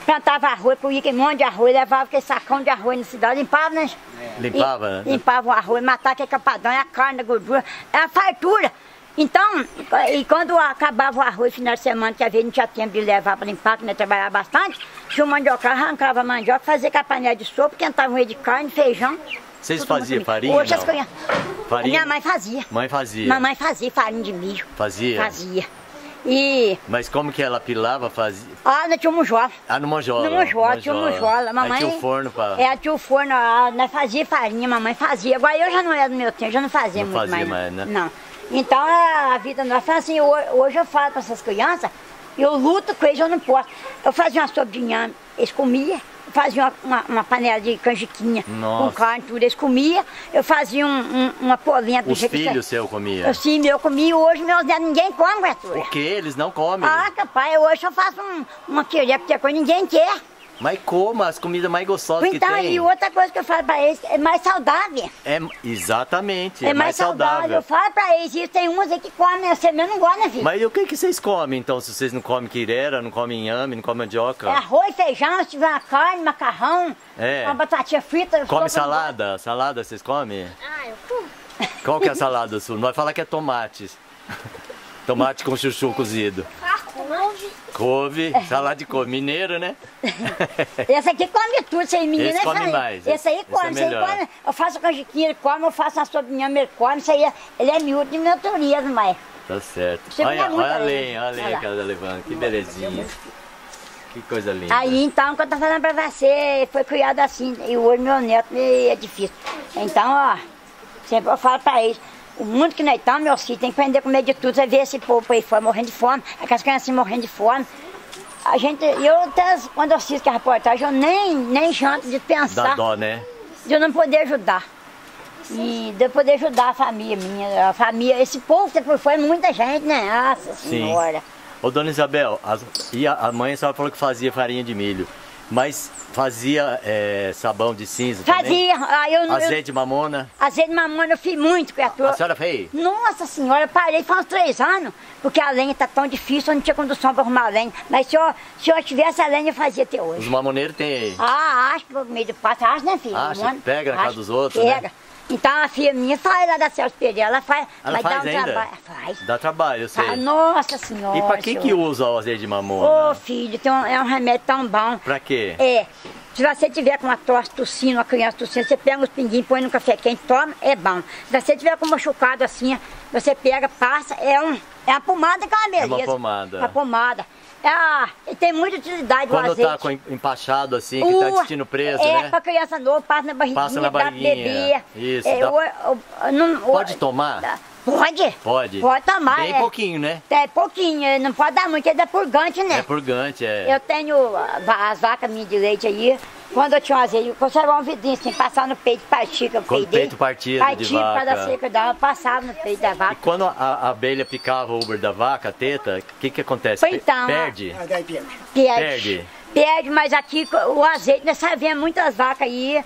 Plantava arroz, colhia aquele monte de arroz, levava aquele sacão de arroz na cidade, limpava, né? Limpava, né? Limpava o arroz, matava aquele capadão, a carne, a gordura, é a fartura. Então, e quando acabava o arroz, final de semana, que às vezes não tinha tempo de levar para limpar, que nós trabalhava bastante, tinha o mandioca, arrancava a mandioca, fazia com a panela de sopa, quentava um de carne, feijão. Vocês faziam farinha? Hoje as não? coisas. Farinha? Minha mãe fazia. Mãe fazia. Mamãe fazia farinha de milho. Fazia? Fazia. E. Mas como que ela pilava, fazia? Ah, nós tínhamos jola. Ah, no monjola. No monjola, tinha monjola. Mamãe. Aí tinha o forno pra... É, tinha o forno, ah, nós fazia farinha, mamãe fazia. Agora eu já não era do meu tempo, já não fazia Não muito fazia mais. mais, né? Não. Então a vida nossa, assim, ho- hoje eu falo para essas crianças, eu luto com eles, eu não posso. Eu fazia uma sopa de inhame, eles comiam. Fazia uma, uma, uma panela de canjiquinha Nossa. com carne, tudo, eles comiam. Eu fazia um, um- uma polinha do Os que filhos seu comiam? Eu sim, eu comia. Hoje meus netos, ninguém come, criatura. O que? Eles não comem? Ah, capaz, hoje eu faço um, uma queria, porque coisa ninguém quer. Mas coma as comidas mais gostosas Então, que tem. e outra coisa que eu falo pra eles, é mais saudável. É, exatamente, É, mais saudável. Eu falo pra eles, isso tem uns aí que comem, você mesmo não gosta, né, filho? Mas e o que, que vocês comem, então, se vocês não comem quirera, não comem inhame, não comem mandioca? É arroz, feijão, se tiver uma carne, macarrão, É. uma batatinha frita. Come salada? Salada vocês comem? Ah, eu como. Qual que é a salada sua? Não vai falar que é tomates. Tomate com chuchu cozido. Couve. Couve, salada de couve. Mineiro, né? Esse aqui come tudo, esse aí, menino. Esse esse come aí. mais, Esse aí esse come, é esse aí come. Eu faço canjiquinha, ele come, eu faço uma sopinha, ele come. Isso aí, é- ele é miúdo de natureza, mas... Tá certo. Você Olha, come muito olha a lenha, olha a lenha Olha que ela tá levando. Que belezinha. Que coisa linda. Aí então, que eu tô falando pra você, foi criado assim, e hoje meu neto é difícil. Então, ó, sempre eu falo pra eles, o mundo que nós estamos, meu filho, tem que aprender a comer de tudo, você vê esse povo aí fora morrendo de fome, aquelas crianças morrendo de fome. A gente, eu até, quando eu assisto a reportagem, eu nem, nem janto de Dá pensar dó, né? de eu não poder ajudar. E de eu poder ajudar a família minha, a família, esse povo que por fora é muita gente, né? Nossa senhora. Ô, dona Isabel, as- e a, a mãe senhora falou que fazia farinha de milho, mas fazia é, sabão de cinza? Fazia, aí eu Azeite de mamona? Azeite de mamona eu fiz muito, criatura. A senhora fez? Nossa senhora, eu parei faz uns três anos, porque a lenha tá tão difícil, eu não tinha condução para arrumar a lenha. Mas se eu, se eu tivesse a lenha, eu fazia até Os hoje. mamoneiros têm. Ah, acho, por meio do passo, acho, né, filho? Acha, Mano, pega na casa dos outros, Pega. né? Então a filha minha faz lá da Celso Pereira, ela faz, Ela mas faz dá um ainda? trabalho. Faz. Dá trabalho, eu sei. Ah, nossa senhora. E pra que que usa o azeite de Ô, mamona? filho, tem um- é um remédio tão bom. Pra quê? É. Se você tiver com uma tosse tossindo, uma criança tossindo, você pega uns pinguinhos, põe no café quente, toma, é bom. Se você tiver com machucado assim, você pega, passa, é, um, é uma pomada que é uma beleza. uma pomada. Uma pomada. É, a- e tem muita utilidade o Quando azeite. tá com empachado assim, que tá Uh, intestino preso, é, né? pra criança nova, passa na barriguinha, Passa na barriguinha. beber. Isso, É, dá- o- o- não- o- Pode tomar? dá- Pode. Pode? Pode tomar, Bem é. pouquinho, né? É pouquinho, é, não pode dar muito, é purgante, né? É purgante, é. Eu tenho ah, as vacas minhas de leite aí. Quando eu tinha um azeite, eu conservava um vidrinho assim, passar no peito, partir que eu peidei. peito partido de Partia por causa da vaca. seca dela, passava no peito da E vaca. quando a, a abelha picava o uber da vaca, a teta, o que que acontece? Pe- Então, Perde? Daí perde. Perde. Perde. Perde, mas aqui o azeite, nós sabemos muitas vacas aí.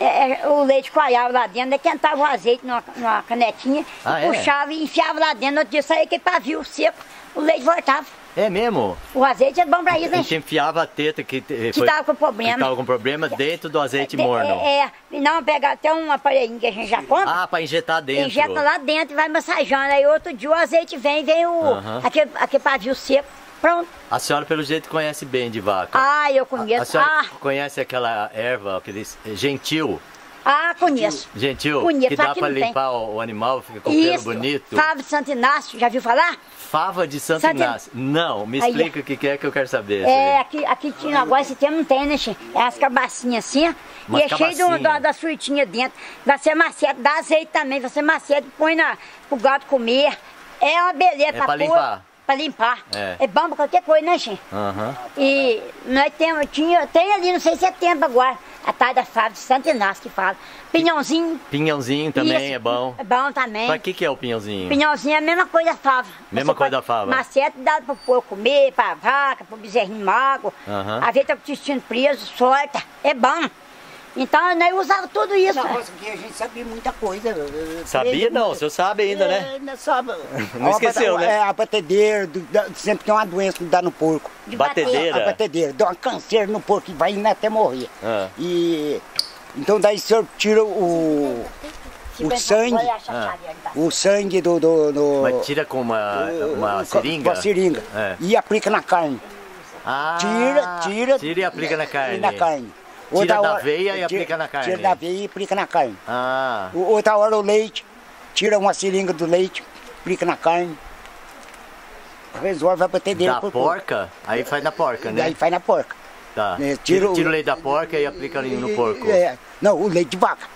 é, é, o leite coalhava lá dentro, daí quentava o azeite numa, numa canetinha, Ah, e é? puxava e enfiava lá dentro, no outro dia saía aquele pavio seco, o leite voltava. É mesmo? O azeite é bom pra isso, A né? gente enfiava a teta que, te- Que tava com problema. que tava com problema dentro do azeite É, morno. É, é, não, pega até um aparelhinho que a gente já compra. Ah, pra injetar dentro. Injeta lá dentro e vai massageando. Aí outro dia o azeite vem, vem o, Aham. aquele, aquele pavio seco. Pronto. A senhora, pelo jeito, conhece bem de vaca. Ah, eu a conheço. senhora Ah, conhece aquela erva, aquele gentil? Ah, conheço. Gentil, Conheço, que dá tem. limpar o, o animal, fica com pelo Isso, bonito. De Santo Inácio, já viu falar? Fava de Santo Santo- Inácio. Não, me Aí, explica o que que é que eu quero saber. É, aqui, aqui tinha, agora esse tempo não tem, né? É as cabacinhas assim, ó, e é cheio um- cabacinhas. da, frutinha dentro. Vai ser macete, dá azeite também, vai ser macete, põe na, pro gado comer. É uma beleza É pra pôr, limpar. Pra limpar. É. bom pra qualquer coisa, né, Xê? Aham. E nós temos, tinha, tem ali, não sei se é tempo agora, a tarde da fábrica de Santo Inácio que fala. Pinhãozinho. Pinhãozinho também isso, é bom. É bom também. Pra que que é o pinhãozinho? Pinhãozinho é a mesma coisa da fava. Mesma Você coisa da fava. Macete dá pro porco comer, pra vaca, pro bezerrinho mago. Aham. Às vezes tá com o intestino preso, sorta. É bom. Então nós usava tudo isso. Na roça aqui a gente sabia muita coisa. Sabia não, o senhor sabe ainda, né? É, ainda sabe. Não esqueceu, A- né? É, a batedeira, sempre tem uma doença que dá no porco. De Batedeira. A batedeira, dá uma canseira no porco que vai indo até morrer. Ah. E então daí o senhor tira o, o sangue, Ah. o sangue do. do, do Mas tira com uma, uma seringa? Com a seringa. É. E aplica na carne. Ah, Tira, tira. Tira e aplica na carne. Na carne. Tira Outra da hora- veia e tira- aplica na carne. Tira da veia e aplica na carne. Ah, Outra hora o leite, tira uma seringa do leite, aplica na carne. Resolve a batedeira da por porco. porca? Aí faz na porca, né? Daí faz na porca. Tá. É, Tira, tira o- tira leite da porca e aplica ali no porco. É, não, o leite de vaca.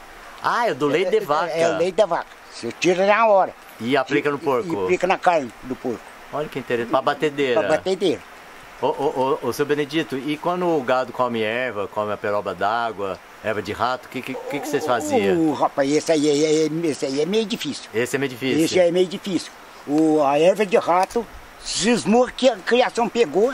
Ah, é do leite de vaca. É, o leite da vaca. Você tira na hora. E aplica no E porco. aplica na carne do porco. Olha que interessante. Pra batedeira. Pra batedeira. Ô, ô, ô, ô, seu Benedito, e quando o gado come erva, come a peroba d'água, erva de rato, o que, que, que vocês faziam? O, rapaz, esse aí, é, esse aí é meio difícil. Esse é meio difícil. Esse é meio difícil. O, a erva de rato, cismou que a criação pegou.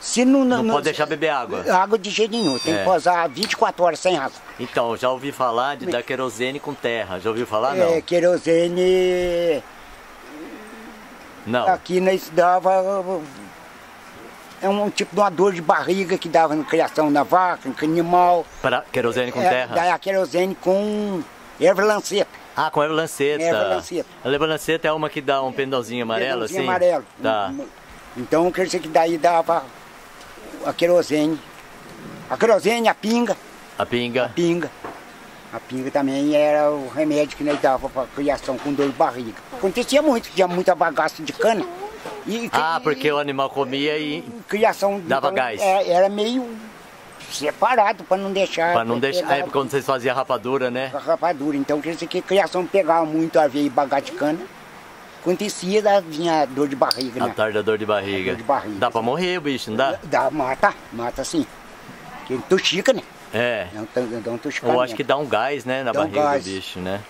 Se não, Não pode deixar beber água. Água de jeito nenhum. Tem É. que posar 24 horas sem água. Então, já ouvi falar de dar querosene com terra. Já ouviu falar? Não. É, querosene. Não. Aqui nós dava. É um tipo de uma dor de barriga que dava na criação da vaca, no animal. Para querosene com é, terra? Daí a querosene com erva lanceta. Ah, com erva lanceta. Erva lanceta. A erva lanceta é uma que dá um pendãozinho amarelo, Pendãozinho assim? amarelo. Tá. Então quer dizer que daí dava a querosene. A querosene, a pinga, A pinga. pinga. A pinga também era o remédio que nós dava para criação com dor de barriga. Acontecia muito, tinha muita bagaça de cana. E, Ah, porque o animal comia e criação Dava gás. é, era meio separado para não deixar. para não deixar. pegar É quando vocês faziam rapadura, né? a rapadura. Então quer dizer que a criação pegava muito aveia e bagaço de cana. Acontecia, vinha dor de barriga, A né? tarde da dor de barriga. Dor de barriga. Dá pra morrer o bicho, não dá? Dá, mata, mata sim. Que intoxica, né? É. Um, tan- dá um. Eu acho que dá um gás, né, na Dá um barriga gás. do bicho, né?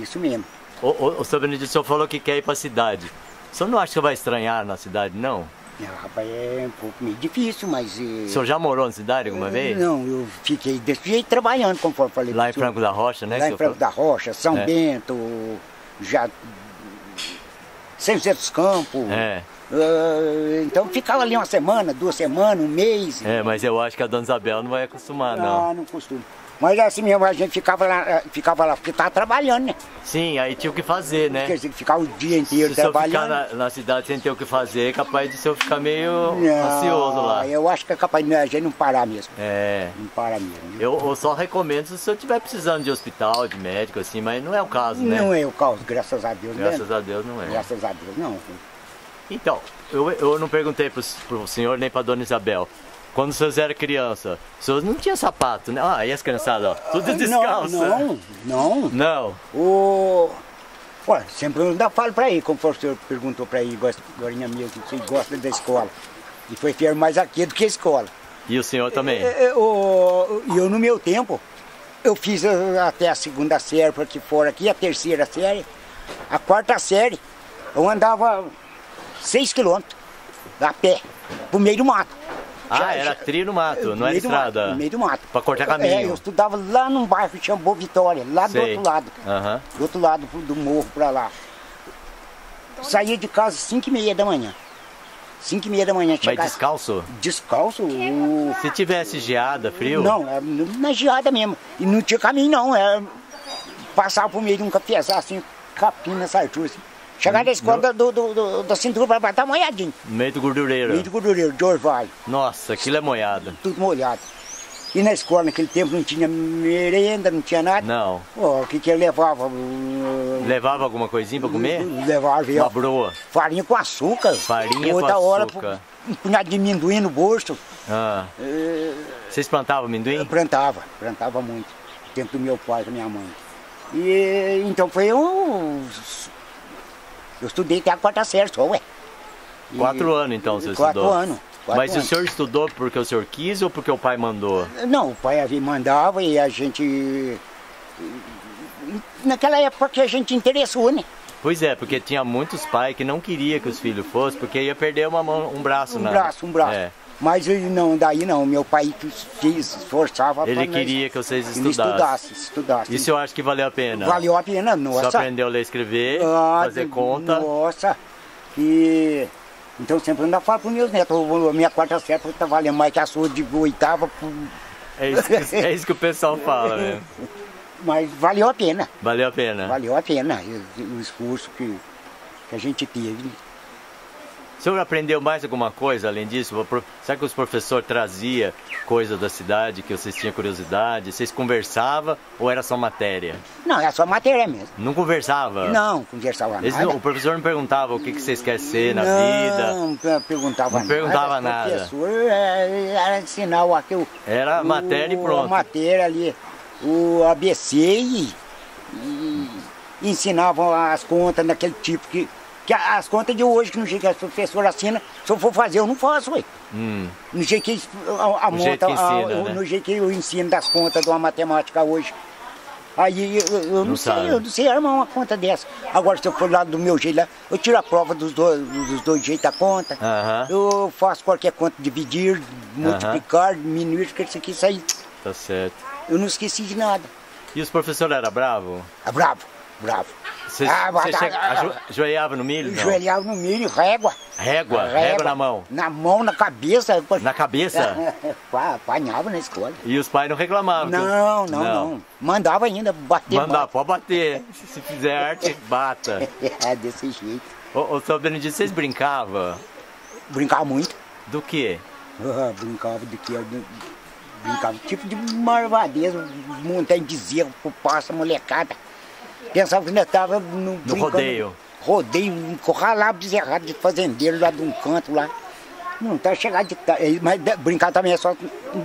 Isso mesmo. O, o, o seu Benedito, o senhor falou que quer ir pra cidade. O senhor não acha que vai estranhar na cidade, não? É, rapaz, é um pouco meio difícil, mas... eh, O senhor já morou na cidade alguma vez? Não, eu fiquei desse jeito trabalhando, conforme falei. Lá em. Franco da Rocha, né? Lá em Franco da Rocha, São É. Bento, já... São José dos Campos. É, Ah, então ficava ali uma semana, duas semanas, um mês. é, mas eu acho que a dona Isabel não vai acostumar, não. Não, não costumo. Mas assim mesmo, a gente ficava lá, eh, ficava lá porque estava trabalhando, né? Sim, aí tinha o que fazer, né? Quer dizer, ficava o dia Se inteiro o senhor ficar trabalhando. na, na cidade sem ter o que fazer, é capaz de o senhor ficar meio Não, ansioso lá. Eu acho que é capaz de a gente não parar mesmo. É. Não parar mesmo. Eu, eu só recomendo se o senhor estiver precisando de hospital, de médico, assim, mas não é o caso, né? Não é o caos, graças a Deus, Graças né? a Deus não é. Graças a Deus, não. Então, eu, eu não perguntei pro, pro senhor nem pra dona Isabel. Quando o senhor era criança, o senhor não tinha sapato, né? Ah, e as criançadas, ó, tudo descalço. Não, não, não. Não. O... Olha, sempre eu ainda falo pra ele, como o senhor perguntou pra ele, gosta, agora mesmo, se ele gosta da escola. E foi fiel mais aqui do que a escola. E o senhor também? É, é, o- eu, no meu tempo, eu fiz até a segunda série por aqui fora, aqui, a terceira série, a quarta série, eu andava seis quilômetros a pé, pro meio do mato. Ah, Já- era trilho no mato, não era mato, estrada. no meio do mato. Pra cortar É, caminho. eu estudava lá num bairro que chama Boa Vitória, lá do Sei. outro lado. Aham. Do outro lado do morro pra lá. Saía de casa às 5 e meia da manhã. 5 e meia da manhã Mas chegava. descalço? Descalço? o- Se tivesse geada, frio? Não, é na geada mesmo. E não tinha caminho não. Era passava por meio de um cafezal assim, capim na sartura. Assim. Chegava da escola do, do, do- da cintura pra baixo, tá molhadinho. No meio do gordureiro. Meio de gordureiro, de orvalho, Nossa, aquilo é moiado. tudo molhado. E na escola naquele tempo não tinha merenda, não tinha nada. Não. O que que eu levava? Levava alguma coisinha pra comer? Levava Uma broa. farinha com açúcar. Farinha com Outra hora, açúcar. um punhado de amendoim no bolso. Ah. Vocês plantavam amendoim? Eu plantava, plantava muito. No tempo do meu pai, da minha mãe. E então foi um. Eu estudei até a quarta série só, ué. E- Quatro anos então você Quatro estudou? anos. quatro Mas anos. o senhor estudou porque o senhor quis ou porque o pai mandou? Não, o pai mandava e a gente. Naquela época que a gente interessou, né? Pois é, porque tinha muitos pais que não queria que os filhos fossem, porque ia perder uma mão, um braço, Um na- braço, um braço. É. Mas ele não, daí não, meu pai que se esforçava Ele queria que vocês estudassem. estudasse, estudasse. Isso eu acho que valeu a pena. Valeu a pena, Só nossa. aprendeu a ler e escrever, Ah, fazer conta. Nossa. E então sempre ainda falo para meus netos, "Ô, a minha quarta série está valendo mais que a sua de oitava, É isso, que, é isso que o pessoal fala mesmo. mas valeu a pena. Valeu a pena. Valeu a pena o, o esforço que, que a gente teve. O senhor aprendeu mais alguma coisa além disso? Será que os professores traziam coisa da cidade que vocês tinham curiosidade? Vocês conversavam ou era só matéria? Não, é só matéria mesmo. Não conversava? Não, conversava Eles nada. não- o professor não perguntava o que, que vocês querem ser na vida. Não, per- perguntava Não perguntava nada. nada. O professor é, era ensinar o, aquele, Era o- matéria e pronto. Matéria ali, o ABC e, e ensinava as contas naquele tipo que, que as contas de hoje, que no jeito que a professora assina, se eu for fazer, eu não faço, ué. Hum, No jeito que a, a No jeito monta, que ensina, a- né? no jeito que eu ensino das contas de uma matemática hoje. Aí eu, eu não, Não sei, sabe. eu não sei armar uma conta dessa. Agora se eu for lá do meu jeito lá, eu tiro a prova dos dois, dos dois jeitos da conta. Aham. Eu faço qualquer conta, dividir, multiplicar, diminuir, porque isso aqui, isso aí, tá certo. eu não esqueci de nada. E os professores eram bravos? Ah, bravo, bravo. Você Ah, ah, ajo- ajoelhava no milho? Não. Joelhava no milho, régua. Régua, régua na mão. Na mão, na cabeça. Na cabeça? Apanhava na escola. E os pais não reclamavam? que- Não, não, não, Mandava ainda bater. Manda, pode bater. Se fizer arte, bata. É desse jeito. Ô, ô seu Benedito, vocês brincavam? Brincava muito. Do quê? Ah, brincava de que? Brincava tipo de marvadeza, montanha de zerro pro passo, molecada. Pensava que ainda estava no, brincando- rodeio. Rodeio, encurralava bezerrado de fazendeiro lá de um canto lá. Não tá chegando de tarde. Mas de- brincar também é só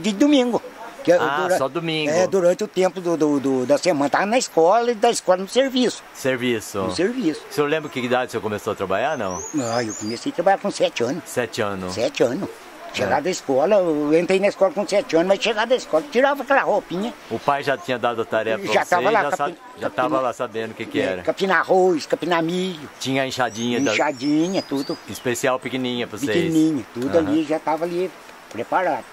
de domingo. que é Ah, só domingo. É, durante o tempo do, do- do- da semana. Tava na escola e da escola no serviço. Serviço. No serviço. O senhor lembra que idade o senhor começou a trabalhar, não? Ah, eu comecei a trabalhar com sete anos. Sete anos. Sete anos. É. Chegar da escola, eu entrei na escola com sete anos, mas chegar da escola, tirava aquela roupinha, O pai já tinha dado a tarefa pra Já você tava lá, já, capi- sa- já tava lá sabendo o que que eh, era. capinar arroz, capinar milho, Tinha a enxadinha da- inchadinha, tudo especial pequenininha pra vocês. pequenininho, tudo Aham. ali já estava ali preparado.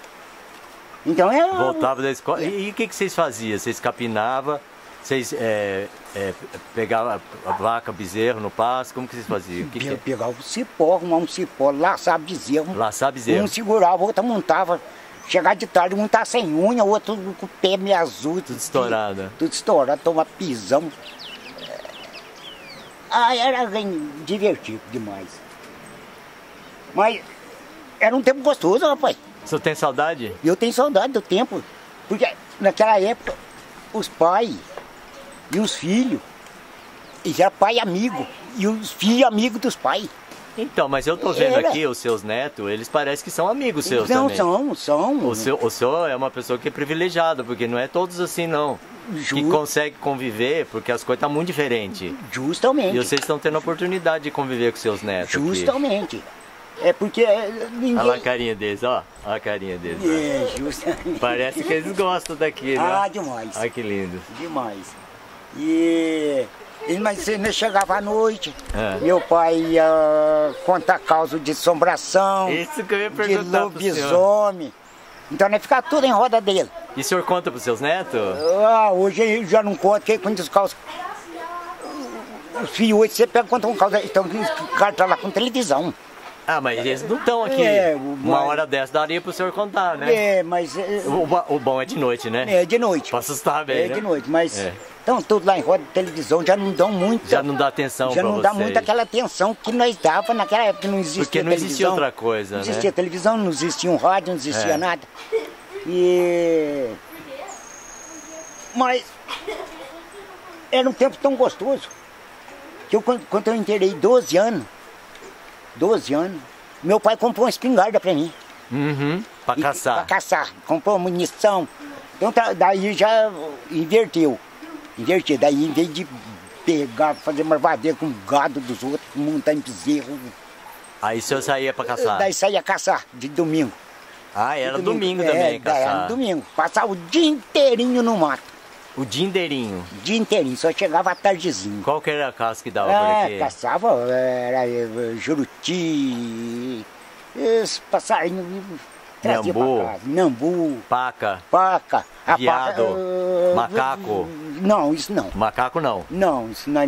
Então é. Voltava da escola. E, e o que, que vocês faziam? Vocês capinavam, vocês é, é, pegavam a vaca, bezerro no pasto, como que vocês faziam? Que que é? Pegar o cipó, um cipó, laçar bezerro. Bezerro. Um segurava, o outro montava. Chegar de tarde, um tá sem unha, o outro com o pé meio azul. Tudo estourado. Tudo estourado, toma pisão. Ah, era bem divertido demais. Mas era um tempo gostoso, rapaz. O senhor tem saudade? Eu tenho saudade do tempo. Porque naquela época, os pais e os filhos, eles eram pai e amigo. E os filhos amigos dos pais. Então, mas eu tô vendo Era. aqui os seus netos, eles parecem que são amigos seus não, também. são, são. O, seu, o senhor é uma pessoa que é privilegiada, porque não é todos assim não. Que Ju- consegue conviver, porque as coisas estão muito diferentes. Justamente. E vocês estão tendo a oportunidade de conviver com seus netos. aqui. Justamente. É porque eh, ninguém. Olha a carinha deles, ó. Olha a carinha deles. É, justamente. Parece que eles gostam daqui, né? Ah, demais. Olha que lindo. Demais. E. Mas não chegava à noite. É. Meu pai ia contar causa de assombração, Isso que eu ia de lobisomem. Então nós ficava tudo em roda dele. E o senhor conta pros seus netos? Ah, hoje eu já não conto, que quando os. Os filhos hoje você pega conta um causa. Então o cara tá lá com televisão. Ah, mas eles não estão aqui. É, Uma mas- hora dessa daria pro senhor contar, né? É, mas. é, O, o bom é de noite, né? É de noite. Pra assustar bem, É né? de noite, mas É. estão todos lá em roda de televisão, já não dão muito. Já não dá atenção já não dá vocês. muito aquela atenção que nós dava naquela época, que não existia Porque não televisão. existia outra coisa, Não né? existia televisão, não existia um rádio, não existia É. nada. E... Mas era um tempo tão gostoso que eu, quando quando eu inteirei 12 anos, 12 anos, meu pai comprou uma espingarda pra mim. Uhum. Pra E- caçar. Pra caçar. Comprou munição. Então tá- daí já inverteu. Inverteu. Daí em vez de pegar, fazer marvadeira com gado dos outros, montar em bezerro, Aí o senhor saía pra caçar. daí saía caçar de domingo. Ah, era De domingo, é, também, Era caçar. domingo. Passava o dia inteirinho no mato. O dia inteirinho. O dia inteirinho, só chegava à tardezinha. Qual que era a caça que dava por Ah, aqui? caçava, era eh, juruti, passarinho trazia Nambu. pra casa. Nambu, Paca. paca. A Viado, paca, eh, macaco. Não, isso não. Macaco não. Não, isso não.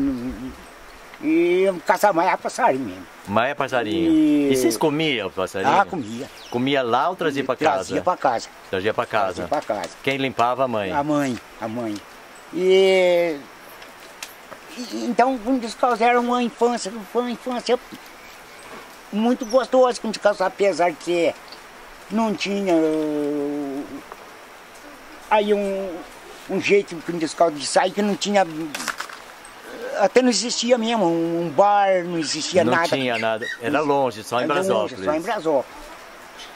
E eu caçava mais a passarinho mesmo. Mas é passarinho. E- E vocês comiam passarinho? Ah, comia. Comia lá ou trazia pra casa? Trazia pra casa. Trazia pra casa. Trazia pra casa. Quem limpava a mãe? A mãe, a mãe. E, então, com descalço era uma infância, foi uma infância muito gostosa com descalço, apesar de ser, não tinha uh, aí um, um jeito com descalço de sair que não tinha, até não existia mesmo, um bar, não existia não nada. tinha nada. Era longe, só em Era longe, Brasópolis. Só em Brasópolis.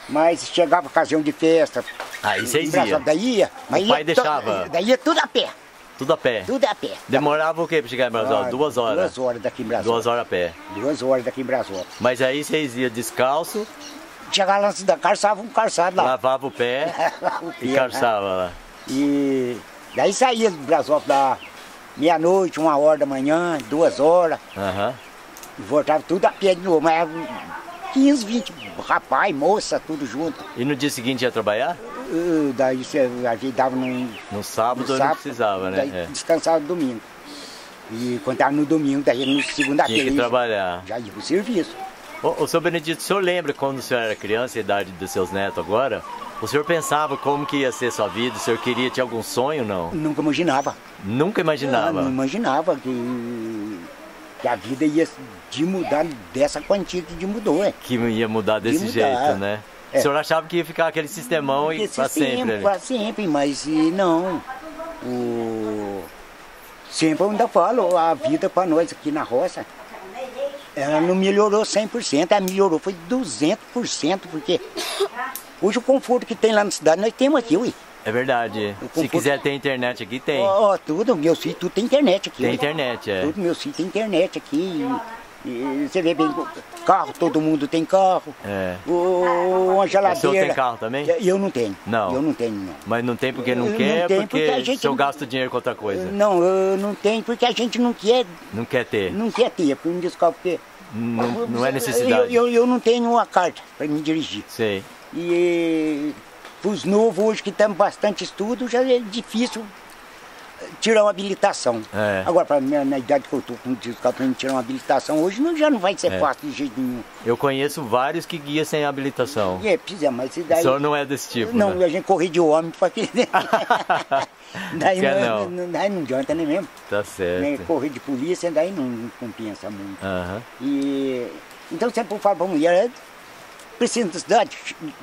Mas chegava ocasião de festa. Aí vocês Brasópolis, iam. Daí ia. Mas O pai deixava? Daí ia tudo a pé. Tudo a pé. Tudo a pé. Demorava o quê pra chegar em Brasópolis? Ah, Duas horas. Duas horas daqui em Brasópolis. Duas horas a pé. Duas horas daqui em Brasópolis. Mas aí vocês iam descalço, Chegava lá da calçava um calçado lá. lavava o pé O e pé, calçava lá. né? E daí saía do Brasópolis da meia-noite, uma hora da manhã, duas horas. Aham. E voltava tudo a pé de novo. Mas era 15, 20 rapaz, moça, tudo junto. E no dia seguinte ia trabalhar? Uh, daí cê- a gente dava num, No sábado no não precisava, né? Daí É. descansava no domingo. E quando estava no domingo, daí no Tinha segunda-feira. que isso, trabalhar. Já ia pro serviço. Ô, ô, seu Benedito, o senhor lembra quando o senhor era criança, a idade dos seus netos agora? O senhor pensava como que ia ser sua vida? O senhor queria, tinha algum sonho não? Nunca imaginava. Nunca Eu não imaginava. imaginava que, que a vida ia de mudar dessa quantia que de mudou, é. Que ia mudar desse mudar. jeito, né? É. O senhor achava que ia ficar aquele sistemão e pra sempre, ali. Para sempre, mas não. O... Sempre eu ainda falo, a vida para nós aqui na roça, ela não melhorou 100%, ela melhorou foi 200%, porque hoje o conforto que tem lá na cidade nós temos aqui, ui. É verdade. O Se quiser ter internet aqui, tem. Ó, ó, tudo, meu filho, tudo tem internet aqui. Tem internet, é. Tudo, meu filho, tem internet aqui. E, e você vê bem, carro, todo mundo tem carro. É. O, uma geladeira. tem carro também? Eu não tenho. Não. Eu não tenho, não. Mas não tem porque não Não quer, tem porque, porque a gente o senhor não- gasta o dinheiro com outra coisa. Não, eu não tenho porque a gente não quer, Não quer ter. não quer ter, porque não descobre porque. Não, não é necessidade. Eu, eu, eu não tenho uma carta para me dirigir. Sei. E para os novos hoje que temos bastante estudo, já é difícil tirar uma habilitação. É. Agora, pra minha, na idade que eu estou com desculpa para me tirar uma habilitação, hoje não, já não vai ser É. fácil de jeito nenhum. Eu conheço vários que guiam sem habilitação. É, precisa, mas se O daí. senhor não é desse tipo, Não, né? a gente corre de homem para que. daí não, não. não, daí não adianta nem mesmo. Tá Né, certo. correr de polícia, daí não, não compensa muito. E, então sempre eu falo pra mulher, precisa da cidade,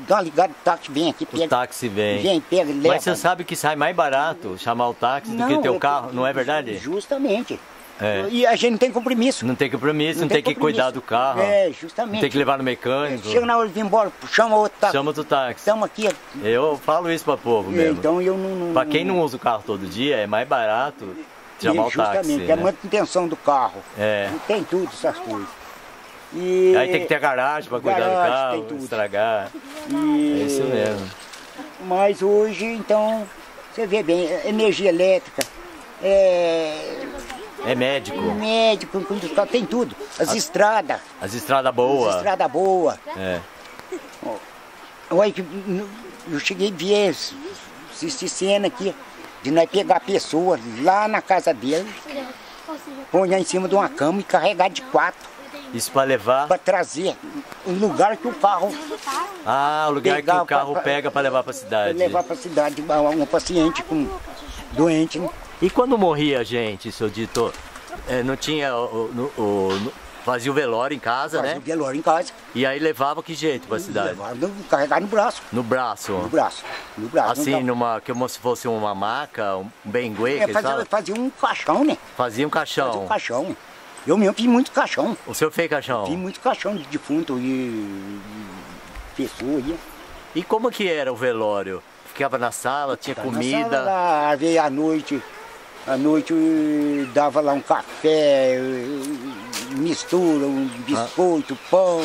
dá uma ligada, o táxi vem aqui, O pega. táxi vem. Vem, pega, leva. Mas você sabe que sai mais barato chamar o táxi do que ter o carro, não é verdade? Justamente. É. E a gente não tem compromisso. Não tem compromisso, não, tem, que compromisso. cuidar do carro. É, Não justamente. tem que levar no mecânico. Chega na hora de vir embora, chama outro táxi. Chama outro táxi. Estamos aqui. Eu falo isso pra povo mesmo. Então eu não. não Pra quem não usa o carro todo dia, é mais barato chamar o táxi. Justamente, é a né? manutenção do carro. É. Tem tudo essas coisas. E, Aí tem que ter garagem pra cuidar Garagem, do carro, tem tudo. estragar. e- É isso mesmo. Mas hoje, então, você vê bem, energia elétrica, é, É médico. médico, com- tem tudo. As estradas, As estradas as boas. estradas boas. É. Olha, que eu cheguei a ver, assistir cena aqui, de nós pegar a pessoa lá na casa dele, pôr em cima de uma cama e carregar de quatro Isso pra levar. para trazer o lugar que o carro Ah, o lugar que o carro pra- pega pra levar pra pra cidade. levar para a cidade um paciente com doente. né? E quando morria a gente, seu Dito, é, não tinha o, o- o- Fazia o velório em casa, Fazia né? o velório em casa. E aí levava que jeito pra cidade? Levava no- braço. No braço. No braço. No braço. Assim, Não numa, como se fosse uma maca, um benguê, que É, fazia, fazia um caixão, né? Fazia um Fazia um caixão. Eu mesmo fiz muito caixão. O senhor fez caixão? Fiz muito caixão de defunto e, e pessoa. E, E como que era o velório? Ficava na sala, tinha na comida? sala lá, veio à noite. À noite dava lá um café, mistura, um biscoito, pão.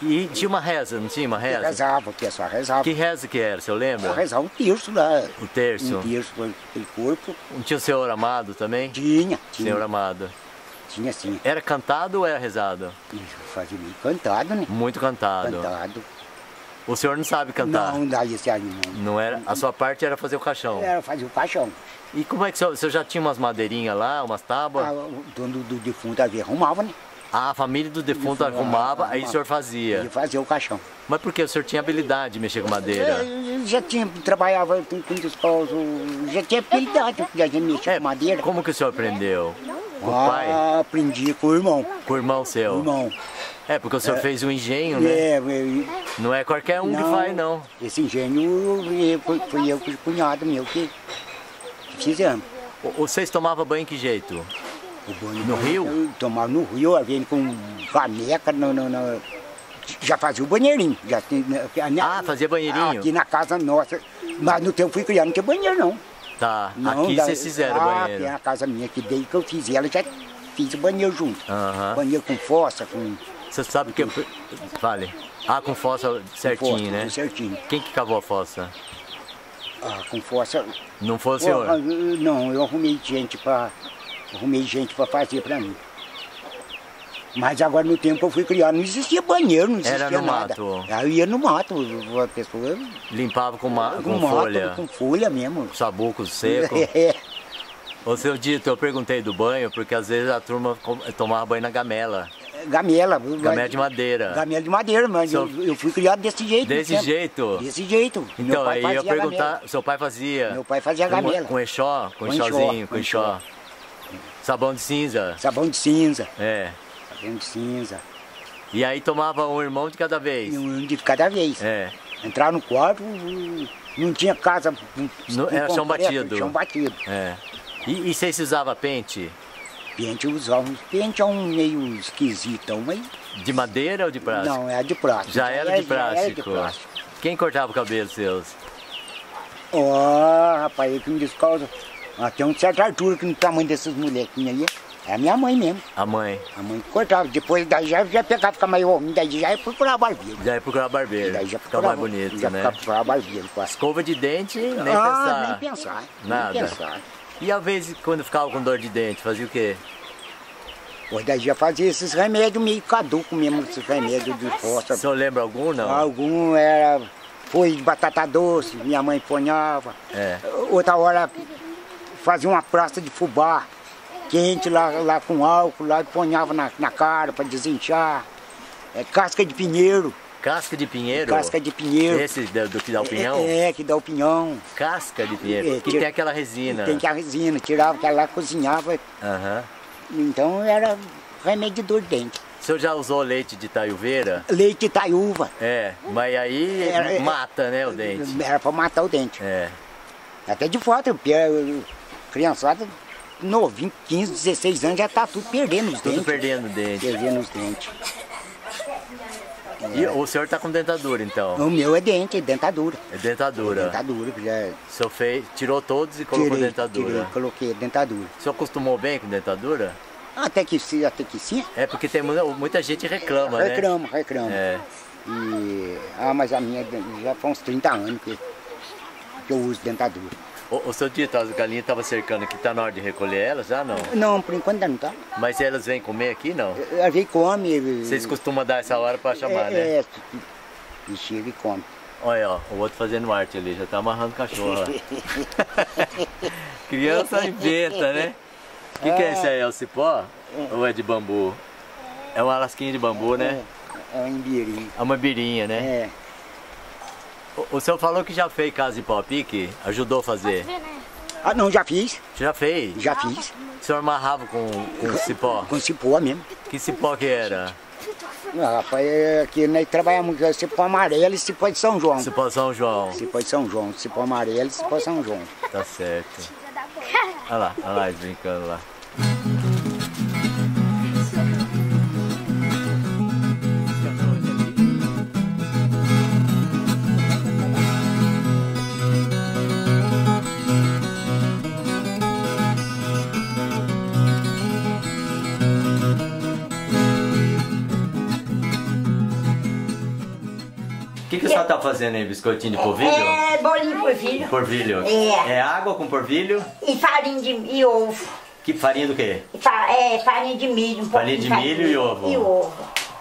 E tinha uma reza, não tinha uma reza? Rezava, o pessoal rezava. Que reza que era, o senhor lembra? Rezava um terço lá. O terço. Um terço aquele corpo. Não tinha o senhor amado também? Tinha, tinha. Senhor amado. Tinha sim. Era cantado ou era rezado? Isso, Fazia meio cantado, né? Muito cantado. Cantado. O senhor não sabe cantar? Não, daí esse aí não. Não era? A sua parte era fazer o caixão. Era fazer o caixão. E como é que o senhor, o senhor já tinha umas madeirinhas lá, umas tábuas? Ah, o dono do defunto arrumava, né? Ah, a família do defunto arrumava, ah, aí o senhor fazia. Ele fazia o caixão. Mas por quê? O senhor tinha habilidade de mexer com madeira? É, já tinha, trabalhava com, com esposo, já tinha habilidade de a gente mexer É, com madeira. como que o senhor aprendeu? Com o Ah, pai? aprendi com o irmão. Com o irmão O seu? irmão. É, porque o senhor fez um engenho, né? É, é, Não é qualquer um que faz, não. Esse engenho eu- foi, foi eu com o cunhado meu que fizemos. O- Vocês tomavam banho em que jeito? No rio? Tomava no rio, a gente com caneca, no, no- no- já fazia o banheirinho. Já, né, Ah, fazia banheirinho? Aqui na casa nossa. Mas no tempo fui criado, não tinha banheiro não. Tá, Não, aqui vocês fizeram ah, banheiro. tem a casa minha que desde que eu fiz ela, já fiz o banheiro junto. Banheiro com fossa, com Você sabe que... Fale. Ah, com fossa certinho, fossa, né? certinho. Quem que cavou a fossa? Ah, com fossa. Não foi o senhor? não, eu arrumei gente para arrumei gente para fazer para mim. Mas agora no tempo eu fui criado, não existia banheiro, não existia Era no nada. mato. Aí eu ia no mato, a pessoa Limpava com, ma... com, mato, folha, com folha mesmo. sabuco seco. É, Ô, seu Dito, eu perguntei do banho, porque às vezes a turma com- tomava banho na gamela. gamela. Gamela de madeira. Gamela de madeira, mas eu, Seu- eu fui criado desse jeito. Desse jeito? Desse jeito. Então, aí eu ia perguntar, gamela. seu pai fazia? Meu pai fazia com- gamela. Com enxó? Com Com com com enxó. Sabão de cinza? Sabão de cinza. É. Sabão de cinza. E aí tomava um irmão de cada vez? Um de cada vez. É. Entrar no quarto, não tinha casa. Não, era chão batido. Chão batido. É. E, e vocês usavam pente? Pente usava. Pente é um meio esquisitão, mas. De madeira ou de plástico? Não, é de plástico. Já era de Já era de plástico. plástico. Quem cortava o cabelo seus? Ó, rapaz, eu que me descalça. Até um certa altura que no tamanho dessas molequinhas aí. É a minha mãe mesmo. A mãe. A mãe cortava. Depois daí já, já pegava, ficar mais homem, daí já ia procurar barbeiro. Já ia procurar barbeiro. Daí já Fica mais bonito, já né? ficava procurar barbeiro. As... Escova de dente, nem ah, pensar. nem pensar. Nada. Nem pensar. E às vezes quando ficava com dor de dente, fazia o quê? Pois daí já fazia esses remédios meio caduco mesmo, esses remédios de O força. senhor lembra algum, não? Algum era foi de batata doce, minha mãe ponhava. É. Outra hora fazia uma praça de fubá quente lá, lá com álcool, lá e ponhava na, na cara para desinchar. É, casca de pinheiro, Casca de pinheiro? casca de pinheiro. Esse do, do que dá o pinhão? É, é, que dá o pinhão. Casca de pinheiro. É, que tira- tem aquela resina. Tem que a resina, tirava aquela lá, cozinhava. Aham. Então era remédio de dor de dente. O senhor já usou leite de taiuveira? Leite de taiúva. É, mas aí Era- é- mata, né, o dente. Era para matar o dente. É. Até de foto, porque a criançada novinho, 15, 16 anos, já tá tudo perdendo os Tudo dentes. perdendo o dente. Perdendo os dentes. E o senhor tá com dentadura, então? O meu é dente, é dentadura. É dentadura. Dentadura, que já O senhor fez, tirou todos e colocou tirei, dentadura. tirei, coloquei dentadura. O senhor acostumou bem com dentadura? Até que sim, até que sim. É porque tem muita, gente reclama, né? Reclama, reclama. É. E, ah, mas a minha já faz uns 30 anos que, que eu uso dentadura. O, o seu dito, as galinhas estavam cercando aqui, tá na hora de recolher elas já não? Não, por enquanto não tá. Mas elas vêm comer aqui não? A gente come. Vocês costumam dar essa hora pra chamar, né? é, é, e chega e come. Olha, ó, o outro fazendo arte ali, já tá amarrando cachorro. Criança inventa, né? O que, que é esse aí? É o cipó? Ou é de bambu? É uma lasquinha de bambu, né? É, é um imbirim. É uma birinha, né? É. O, o senhor falou que já fez casa em pau a pique? Ajudou a fazer? Né? Ah, não, já fiz. Já fez? Já fiz. O senhor amarrava com, com cipó? Com cipó mesmo. Que cipó que era? Ah, rapaz, é que nós trabalhamos com cipó amarelo e cipó de São João. Cipó São João. Cipó de São João. Cipó amarelo e cipó de São João. Tá certo. Olha lá, olha lá eles brincando lá. O que, que a senhora tá fazendo aí, biscoitinho de polvilho? É bolinho por filho. Porvilho. É. É água com porvilho? E farinha de e ovo. Que farinha do quê? Fa- é, farinha de milho. Um Farinha de milho e ovo. E ovo.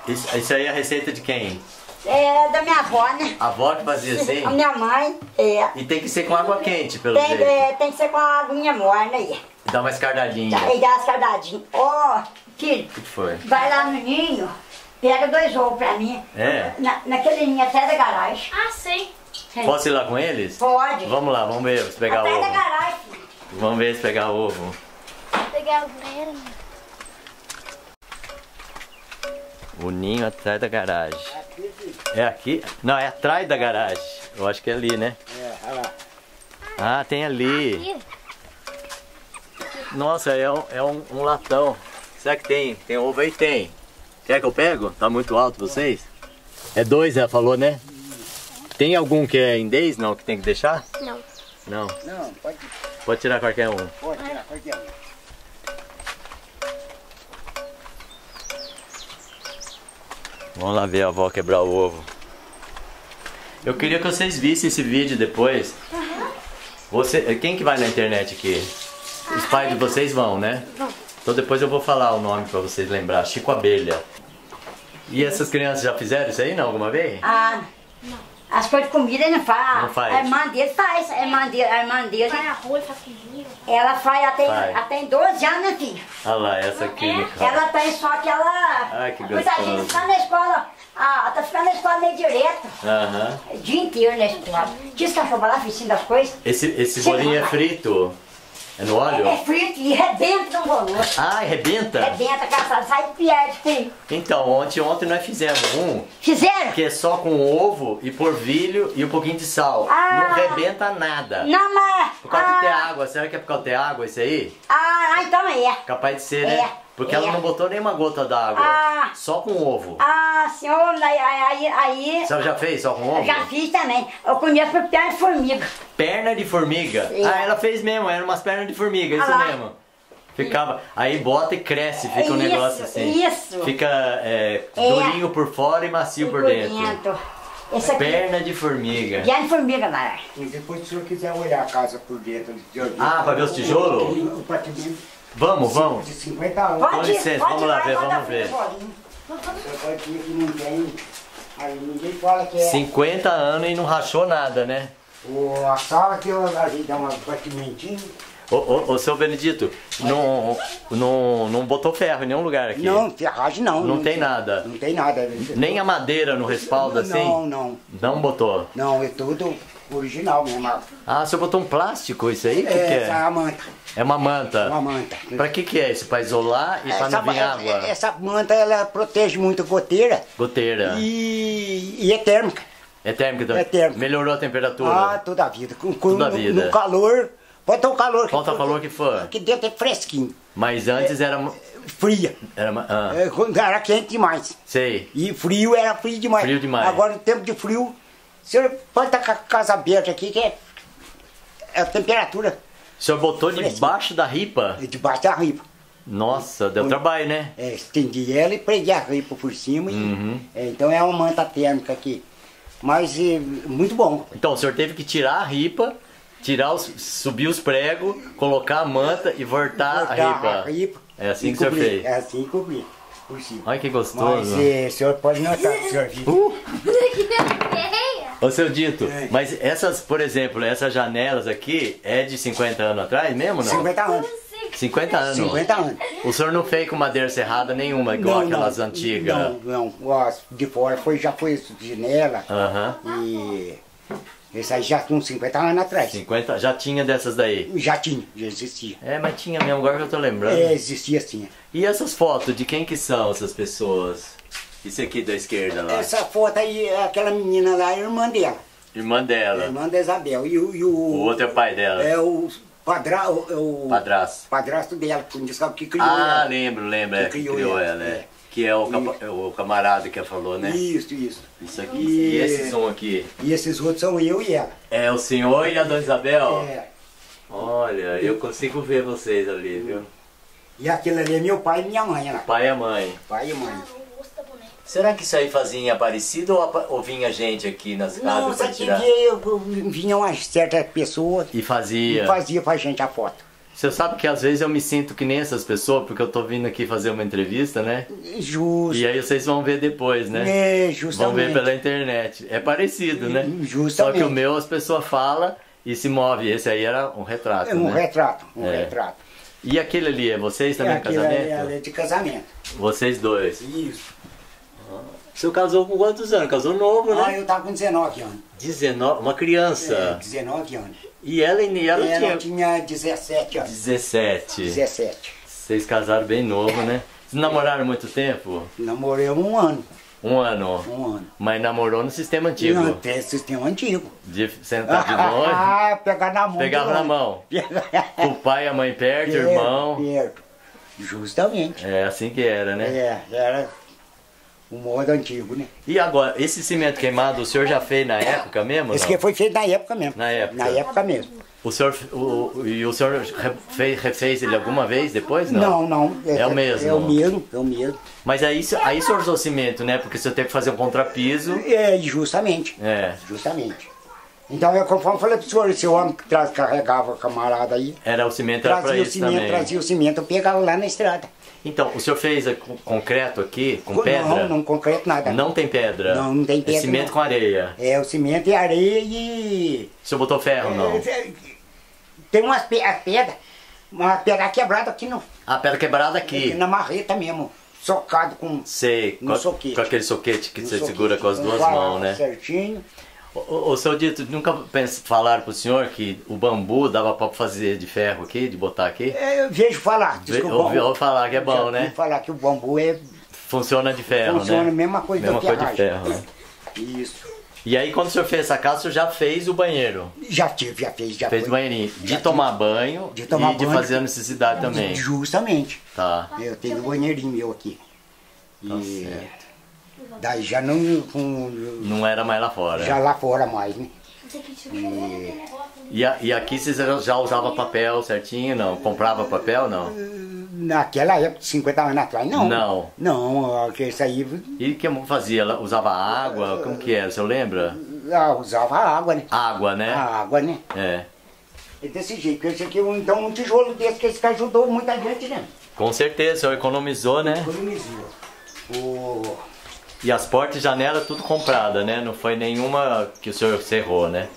Isso, isso aí é a receita de quem? É da minha avó, né? A avó que fazia assim? A minha mãe, é. E tem que ser com água quente, pelo Tem, jeito. é, tem que ser com a aguinha morna aí. Dá uma escardadinha. Aí dá as cardadinhas. Ó, filho, O que foi? vai lá no ninho, pega dois ovos pra mim. É? Na, naquele ninho até da garagem. Ah, sei. Posso ir lá com eles? Pode. Vamos lá, vamos ver se pegar até da ovo. garagem, filho. Vamos ver se pegar ovo. Pegar o banheiro. O ninho atrás da garagem. É aqui? Não, é atrás da garagem. Eu acho que é ali, né? É, olha lá. Ah, tem ali. Nossa, é um, é um, um latão. Será que tem? Tem ovo aí? Tem. Quer que eu pego? Tá muito alto vocês? É dois, ela falou, né? Tem algum que é em 10? Não, que tem que deixar? Não. Não. Não, pode, Pode tirar qualquer um. pode tirar, pode tirar. Vamos lá ver a avó quebrar o ovo. Eu queria que vocês vissem esse vídeo depois. Você, quem que vai na internet aqui? Os pais de vocês vão, né? Vão. Então depois eu vou falar o nome pra vocês lembrar. Chico Abelha. E essas crianças já fizeram isso aí não alguma vez? Ah, as coisas de comida não faz. Não faz? A irmã dele faz. A irmã dele, a irmã dele Vai arroz, faz ela faz até, Faz. até 12 anos, né, filho? Olha lá, essa aqui. Ela tem só que ela. Ai, que Muita gente está na escola. Ah, tá ficando na escola meio direto. Aham. O dia inteiro na escola. Diz cachorro lá, vizinho das coisas. Esse, esse bolinho é frito? É no É óleo? frito e rebenta no volume. Ah, arrebenta? Rebenta, caçada, sai perde, filho. Então, ontem, ontem nós fizemos um Fizeram? que é só com ovo e porvilho e um pouquinho de sal. Ah. Não rebenta nada. Não, mas. Por causa de ter ah, água, será que é por causa de ter água isso aí? ah, então é. Capaz de ser, né? É, Porque é. ela não botou nenhuma gota d'água. Ah. Só com ovo. Ah, senhor, aí. aí, aí Você já fez só com ovo? já fiz também. Eu conheço por perna de formiga. Perna de formiga. É. Ah, ela fez mesmo, eram umas pernas de formiga, isso Ah lá. mesmo. Ficava, aí bota e cresce, fica um Isso, negócio assim. isso. Fica é, É. durinho por fora e macio por dentro. Esse aqui. Perna de formiga. Perna de formiga, Mara. E depois, se o senhor quiser olhar a casa por dentro, de Ah, pra ver os tijolos? O patimento Vamos, vamos. de 50 anos. Com licença, vamos lá ver, vamos ver. a. O senhor pode dizer que não tem. Aí ninguém fala que é. 50 anos e não rachou nada, né? O, a sala que eu ali dá um batimentinho. Ô, ô, ô seu Benedito, não, não, não botou ferro em nenhum lugar aqui. Não, ferragem não. Não tem nada. Não tem nada. Nem a madeira no respaldo assim? Não, não. Não botou. Não, é tudo original mesmo. Ah, você botou um plástico isso aí? O que, é, que essa é é? a manta. É uma manta. Uma manta. Pra que que é isso? Pra isolar e pra essa, não vir essa- água? essa manta ela protege muito a goteira Goteira. e, e é térmica. É térmica também? É térmica. Melhorou a temperatura? Ah, toda a vida. Com, com, Toda a vida. No calor, pode ter o calor. Falta o calor que for. Aqui dentro é fresquinho, Mas antes era... fria. era ah, É, era quente demais. sei. E frio era frio demais. Frio demais. Agora, no tempo de frio, o senhor pode estar com a casa aberta aqui, que é, é a temperatura O senhor botou Fresquinho. debaixo da ripa? debaixo da ripa. Nossa, deu trabalho, né? É, estendi ela e preguei a ripa por cima. e- Uhum. é, então é uma manta térmica aqui. Mas é, muito bom. Então, o senhor teve que tirar a ripa, tirar os, subir os pregos, colocar a manta e voltar, Cortar a ripa. a ripa É assim e que o senhor fez. É assim que cobrir por cima. Olha que Mas gostoso. é, o senhor pode notar, o senhor viu. Uh! Ô seu Dito, É. mas essas, por exemplo, essas janelas aqui é de 50 anos atrás mesmo, não? 50 anos. 50 anos. 50 anos. O senhor não fez com madeira serrada nenhuma, igual aquelas antigas? Não, não. Ó, de fora foi, já foi janela Aham. e Esse aí já com 50 anos atrás. 50, já tinha dessas daí. Já tinha, já existia. É, mas tinha mesmo, agora que eu tô lembrando. É, existia sim. E essas fotos, de quem que são essas pessoas? Isso aqui da esquerda lá. Essa foto aí, aquela menina lá é irmã dela. Irmã É dela. irmã da Isabel. E o, e o, O outro é o pai dela. É o, padra, o, o Padrasto. padrasto dela, que não sabe que criou Ah, ela. lembro, lembro. É, Que que criou criou ela, ela, é. é. Que é o, é o camarada que falou, né? Isso, isso. Isso aqui. E- E esses um aqui? E esses outros são eu e ela. É o senhor e a dona Isabel? É. Olha, eu consigo ver vocês ali, viu? E aquele ali é meu pai e minha mãe, lá. Pai e mãe. Pai e mãe. O rosto da boneca. Será que isso aí fazia em Aparecido ou, ou vinha gente aqui nas Não, casas aqui tirar? vinha, vinha umas certas pessoas E e fazia. fazia pra gente a foto. Você sabe que às vezes eu me sinto que nem essas pessoas, porque eu tô vindo aqui fazer uma entrevista, né? Justo. E aí vocês vão ver depois, né? É, Vão justamente. ver pela internet. É parecido, né? Justamente. Só que o meu as pessoas falam e se move. Esse aí era um retrato, É um né? retrato, um É. retrato. E aquele ali, é vocês também, É, casamento? é de casamento. Vocês dois. Isso. O senhor casou com quantos anos? Casou novo, Ah, né? eu tava com 19 anos. 19, uma É, criança. 19 anos. E ela, e ela, Ela tinha tinha 17 anos. 17. 17. Vocês casaram bem novo, né? Vocês namoraram muito tempo? Namorei um ano. Um ano. Um ano. Mas namorou no sistema antigo. Não, tem sistema antigo. De sentar de longe, Ah, pegar na mão. pegava na mão. o pai e a mãe perto, Perto, irmão. Perto. Justamente. É assim que era, né? É, era o modo antigo, né? E agora, esse cimento queimado, o senhor já fez na época mesmo? Esse não? que foi feito na época mesmo. Na época. Na época mesmo. O senhor, o, o- e o senhor refez, refez ele alguma vez depois? Não, não. É o mesmo. É o mesmo, é o mesmo. Mas aí, aí o senhor usou cimento, né? Porque o senhor teve que fazer um contrapiso. É, justamente. É, Justamente. Então, eu conforme falei pro senhor, esse homem que tra- carregava o camarada aí, era o cimento era pra trazia o cimento, também. trazia o cimento, eu pegava lá na estrada. Então, o senhor fez concreto aqui, com não, pedra? não concreto nada. Não tem pedra? Não, não tem pedra, É cimento não. com areia. É o cimento e areia e. O senhor botou ferro, não? É, Tem umas pe as pedras, uma pedra quebrada aqui, no, Ah, pedra quebrada aqui aqui. na marreta mesmo, socado com. Sei, No com, soquete. com aquele soquete que no você soquete, segura com as duas mãos, né? Certinho. Ô, ô, seu Dito, nunca pens- falaram pro senhor que o bambu dava pra fazer de ferro aqui, de botar aqui? É, eu vejo falar. diz Ve- que o ouvi- bambu- ouvi falar que é bom, né? falar que o bambu é. Funciona de ferro, Funciona né? a mesma coisa Mesma coisa de ferro, né? Isso. E aí, quando o senhor fez essa casa, o senhor já fez o banheiro. Já tive, já fez, já Fez o foi. banheirinho. De Já tomar banho De tomar e de banho. fazer a necessidade também. Justamente. Tá. Eu tenho um banheirinho meu aqui. Tá E certo. Daí já não. Com, Não era mais lá fora. já lá fora mais, né? Aqui tipo E, a- e aqui vocês já usavam papel certinho, não? Comprava papel, não? Naquela época, 50 anos atrás, não. Não. Não, que isso aí E o que fazia? Ela Usava água? Como que era? O senhor lembra? ah, usava água, né? Água, né? A água, né? É. É desse jeito. Esse aqui, então, um tijolo desse que esse que ajudou muita gente, né? Com certeza, o senhor economizou, né? Economizou. O... E as portas e janelas tudo comprada, né? Não foi nenhuma que o senhor cerrou, né?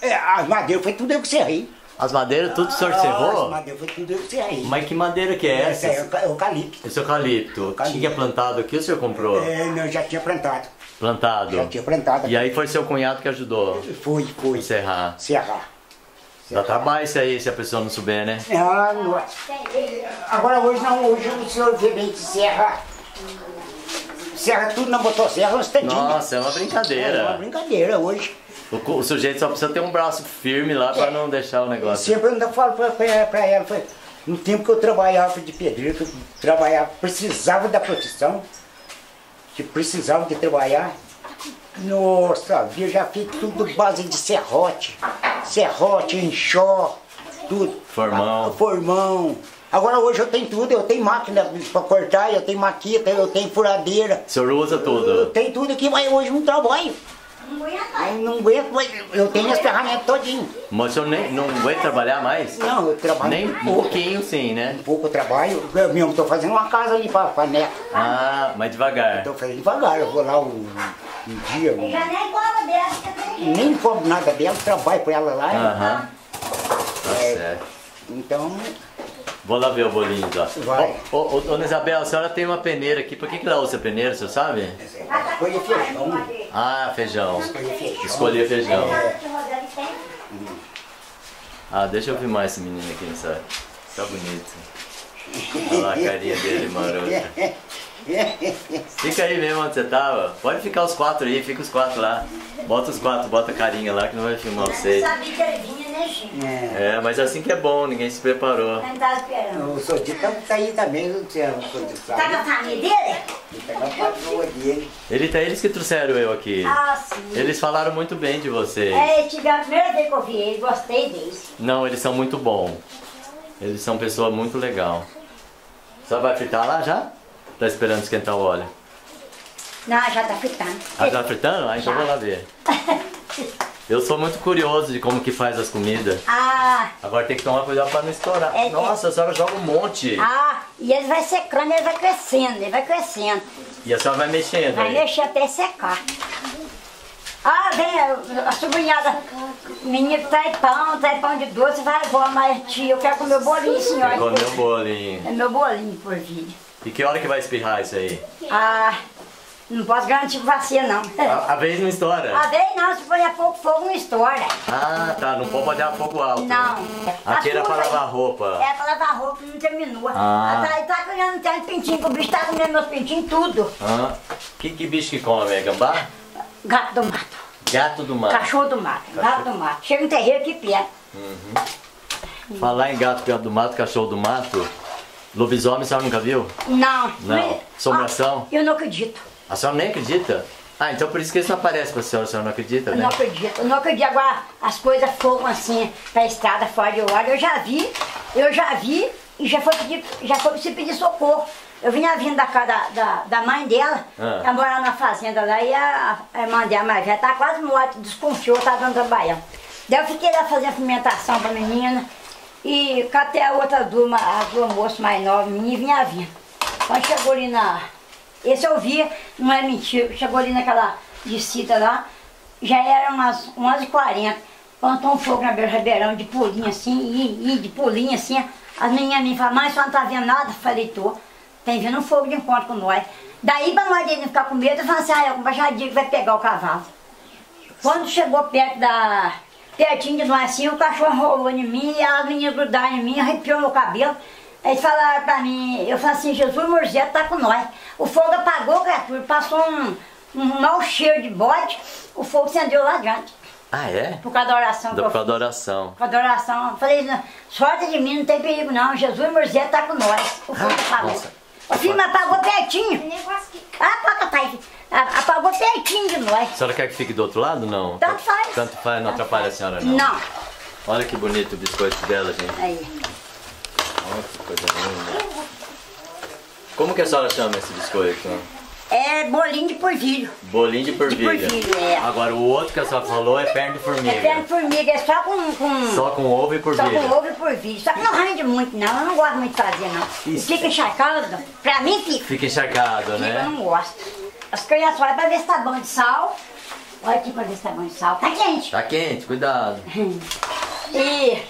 É, as madeiras foi tudo eu que serrei. As madeiras tudo o senhor As cerrou? madeiras foi tudo eu que serrei. Mas que madeira que é Essa é essa? euca- eucalipto. Esse eucalipto. Eucalipto. Tinha plantado aqui o senhor comprou? É, não, já tinha plantado. Plantado. Já tinha plantado. E aí foi seu cunhado que ajudou Foi, foi. serrar. Serrar. Dá trabalho isso aí se a pessoa não souber, né? Ah, nossa. Agora hoje não, hoje o senhor vê bem que serra. Serra tudo na motosserra, um instantinho. Nossa, é uma É uma brincadeira. brincadeira hoje. O, o sujeito só precisa ter um braço firme lá pra não deixar o negócio. Sempre eu ainda falo pra ela, foi, no tempo que eu trabalhava de pedreiro, que eu trabalhava, precisava da profissão, que precisava de trabalhar. Nossa, eu já fiz tudo base de serrote, serrote, enxó, tudo. Formão. Formão. Agora hoje eu tenho tudo, eu tenho máquina para cortar, eu tenho maquita, eu tenho furadeira. O senhor usa Eu tudo. tenho tudo aqui, mas hoje não trabalho. Eu não aguento, mas eu tenho as ferramentas todinho. Mas o senhor nem, não aguenta trabalhar mais? Não, eu trabalho Nem um pouco. pouquinho sim, né? Um pouco eu trabalho, eu mesmo estou fazendo uma casa ali para a neta. Ah, mas devagar. Estou fazendo devagar, eu vou lá um, um dia, um- Já nem cobra dessa. nem cobro nada dela, trabalho para ela lá. Aham. Tá É. certo. Então, Vou lá ver o bolinho lá. Vai. Ô, dona Isabel, a senhora tem uma peneira aqui. Por que, que ela usa peneira, o senhor sabe? Escolhi feijão. Ah, feijão. Escolhi feijão. Ah, deixa eu filmar esse menino aqui, sabe? Tá bonito. Olha lá a carinha dele, maroto. Fica aí mesmo onde você tava. Pode ficar os quatro aí, fica os quatro lá. Bota os quatro, bota a carinha lá que não vai filmar Eu vocês. sabia que ele vinha, né, Chico? É. É, mas assim que é bom, ninguém se preparou. Não tava esperando. O Sodito tá aí também, não sei, o Sodito Tá com a família dele? Ele tá com a patroa dele. Ele tá, eles que trouxeram eu aqui. Ah, sim. Eles falaram muito bem de vocês. É, tive a primeira vez que eu vi ele, gostei deles. Não, eles são muito bons. Eles são pessoa muito legal. Só vai fritar lá já? Tá esperando esquentar o óleo. Não, já tá fritando. Ah, tá fritando? Ah, então Já. vou lá ver. Eu sou muito curioso de como que faz as comidas. Ah, Agora tem que tomar cuidado pra não estourar. É, é. Nossa, a senhora joga um monte. ah, e ele vai secando, ele vai crescendo, ele vai crescendo. E a senhora vai mexendo Vai aí. mexer até secar. Ah, vem a, sobrinhada, menino traz pão, traz pão de doce, vai embora, mas tia, eu quero comer o bolinho, senhora. Quer comer um bolinho. É meu bolinho por vídeo. E que hora que vai espirrar isso aí? Ah, não posso garantir você não. A, a vez não estoura? A vez não, se a pouco fogo não estoura. Ah, tá. Não pode botar fogo alto. Não. Aqui era pra aí- lavar roupa. É, pra lavar roupa, não terminou. Ah. Ah. Tá, comendo tem pintinho, o bicho tá comendo meus pintinhos tudo. Ah, que, que bicho que come? É gambá? Gato do mato, Gato do mar. cachorro do mato, gato do mato. Chega um terreiro aqui perto. Falar em gato, gato do mato, cachorro do mato. Lobisomem, a senhora nunca viu? Não. Não. Assombração? Ah, eu não acredito. A senhora nem acredita? Ah, então por isso que isso não aparece pra senhora, a senhora não acredita, Eu né? não acredito. Eu não acredito. Agora, as coisas foram assim, pra estrada fora de hora. Eu já vi, eu já vi e já foi pedir, já foi se pedir socorro. Eu vinha vindo da casa da, da, da mãe dela, Ah. ela morava na fazenda lá e a, a irmã dela mais velha tá quase morta, desconfiou, tá dando trabalhando. Daí eu fiquei lá fazendo pimentação pra menina e catei a outra turma, as duas moças mais novas, e vinha vindo. Quando chegou ali na. Esse eu vi, não é mentira, chegou ali naquela descida lá, já era umas 11h40. Plantou um fogo na beira do ribeirão de pulinho assim, e, e de pulinho assim. As meninas me falaram, a senhora não tá vendo nada? Falei, tô. Tem vindo um fogo de encontro com nós. Daí, pra nós não ficar com medo, eu falei assim, ah, eu já digo vai pegar o cavalo. Quando chegou perto da. Pertinho de nós assim, o cachorro rolou em mim e as meninas grudaram em mim, arrepiou meu cabelo. Eles falaram pra mim, eu falei assim, Jesus Morzete tá com nós. O fogo apagou, criatura, passou um, um mau cheiro de bode, o fogo acendeu lá adiante. Ah, é? Por causa da oração Da por causa da oração. Por causa da oração. Eu falei, "Não, sorte de mim, não tem perigo não. Jesus Morzete tá com nós. O fogo Ah, apagou. nossa. O filme apagou pertinho. Negócio que Ah, paca, pai. A- Apagou pertinho de nós. A senhora quer que fique do outro lado? Não. Tanto faz. Tanto faz, não atrapalha a senhora não. Não. Olha que bonito o biscoito dela, gente. Aí. Olha que coisa linda. Como que a senhora chama esse biscoito? É bolinho de polvilho. Bolinho de porvilha. porvilho, é. Agora o outro que a senhora falou é perna de É formiga. perna de formiga, é só com, com, Só com ovo e só com ovo e polvilho. Só que não rende muito não, eu não gosto muito de fazer não. Isso. fica encharcado, pra mim fica. Fica encharcado, Fica, eu né? não gosto. As crianças olham pra ver se tá bom de sal. Olha aqui pra ver se tá bom de sal. Tá quente. Tá quente, cuidado. E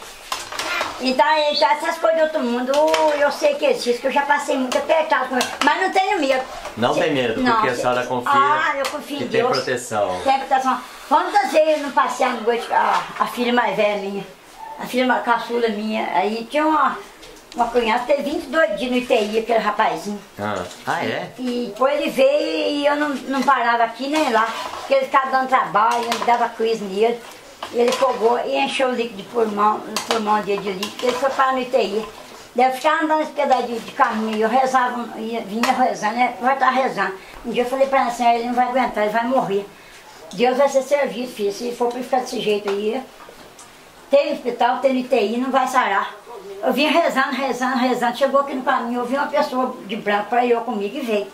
então, então essas coisas do outro mundo eu sei que existe, que eu já passei muito apertado com. Mas não tenho medo. Não tem medo, Não, porque a senhora confia Ah, eu confio que em tem Deus. proteção. Tem proteção. Quantas vezes eu não passei a noite, a, a filha mais velha minha, a filha mais caçula minha, aí tinha uma, uma criança, teve 22 dias no UTI, aquele rapazinho. Ah, ah é? E depois ele veio e eu não, não parava aqui nem lá, porque ele ficava dando trabalho, eu dava crise nele. Ele fogou e encheu o líquido de pulmão, pulmão de líquido, ele foi para no UTI. Daí eu ficava andando esse pedaço de, caminho, eu rezava, ia, vinha rezando, né? vai estar rezando. Um dia eu falei para ele assim, ele não vai aguentar, ele vai morrer. Deus vai ser servido, filho, se for para ficar desse jeito aí, tem hospital, tem UTI, não vai sarar. Eu vim rezando, rezando, rezando. Chegou aqui no caminho, eu vi uma pessoa de branco para eu comigo e veio.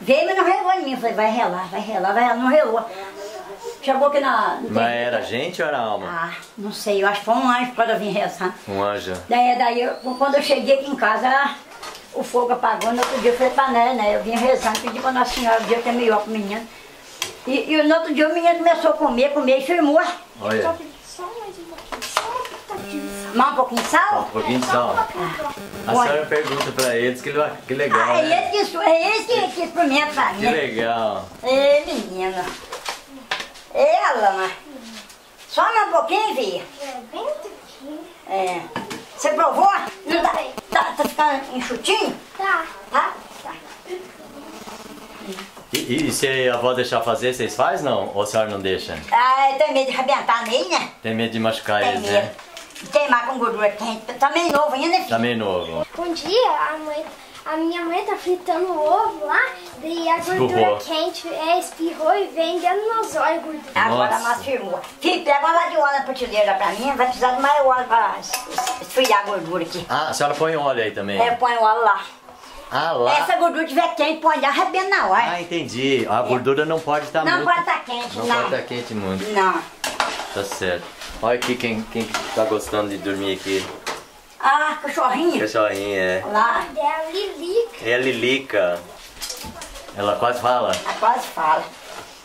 Veio, mas não relou em mim. Eu falei, vai relar, vai relar, vai relar. Não relou. Chegou aqui na. Mas era gente ou era alma? Ah, não sei, eu acho que foi um anjo quando eu vim rezando. Um anjo. Daí, daí eu, quando eu cheguei aqui em casa, o fogo apagou. No outro dia eu falei pra Nélia, né? Eu vim rezando, pedi pra Nossa Senhora, o dia que é melhor pro menino. E, e no outro dia o menino começou a comer, comer e firmou. Olha, só mais um pouquinho, só um pouquinho de sal. Mais um pouquinho de sal. um pouquinho de sal. A Olha. senhora pergunta pra eles que, ele- que legal, Ah, é né? esse que, é esse que, que experimenta pra Que mim. legal. Ê, menina. Ê, Alana. Só mais um pouquinho, filha. É bem pouquinho. É. Você provou? Não tá, tá, tá ficando enxutinho? Tá. Tá? Tá. E, e se a avó deixar fazer, vocês fazem não? Ou a senhora não deixa? Ah, eu tenho medo de arrebentar nele, né? Tem medo de machucar Tem eles, medo. né? De Queimar com gordura quente. Tá meio novo ainda, filho? Tá meio novo. Um dia a, mãe, a minha mãe tá fritando o ovo lá, daí a gordura Espirrou. quente é, espirrou e vem dentro dos meus olhos, gordura. Agora Nossa. nós firmou. Filho, pega uma lá de óleo na prateleira pra mim. Vai precisar de mais óleo pra es- es- esfriar a gordura aqui. Ah, a senhora põe óleo aí também? É, põe o óleo lá. Ah, lá. Essa gordura tiver quente, põe lá, arrebenta na hora. Ah, entendi. A gordura não pode estar não muito... pode estar quente, Não não. pode estar quente muito. Não. Tá certo. Olha aqui quem, quem tá gostando de dormir aqui. Ah, cachorrinho. Cachorrinha, é. Lá, É a Lilica. É a Lilica. Ela quase fala. a quase fala.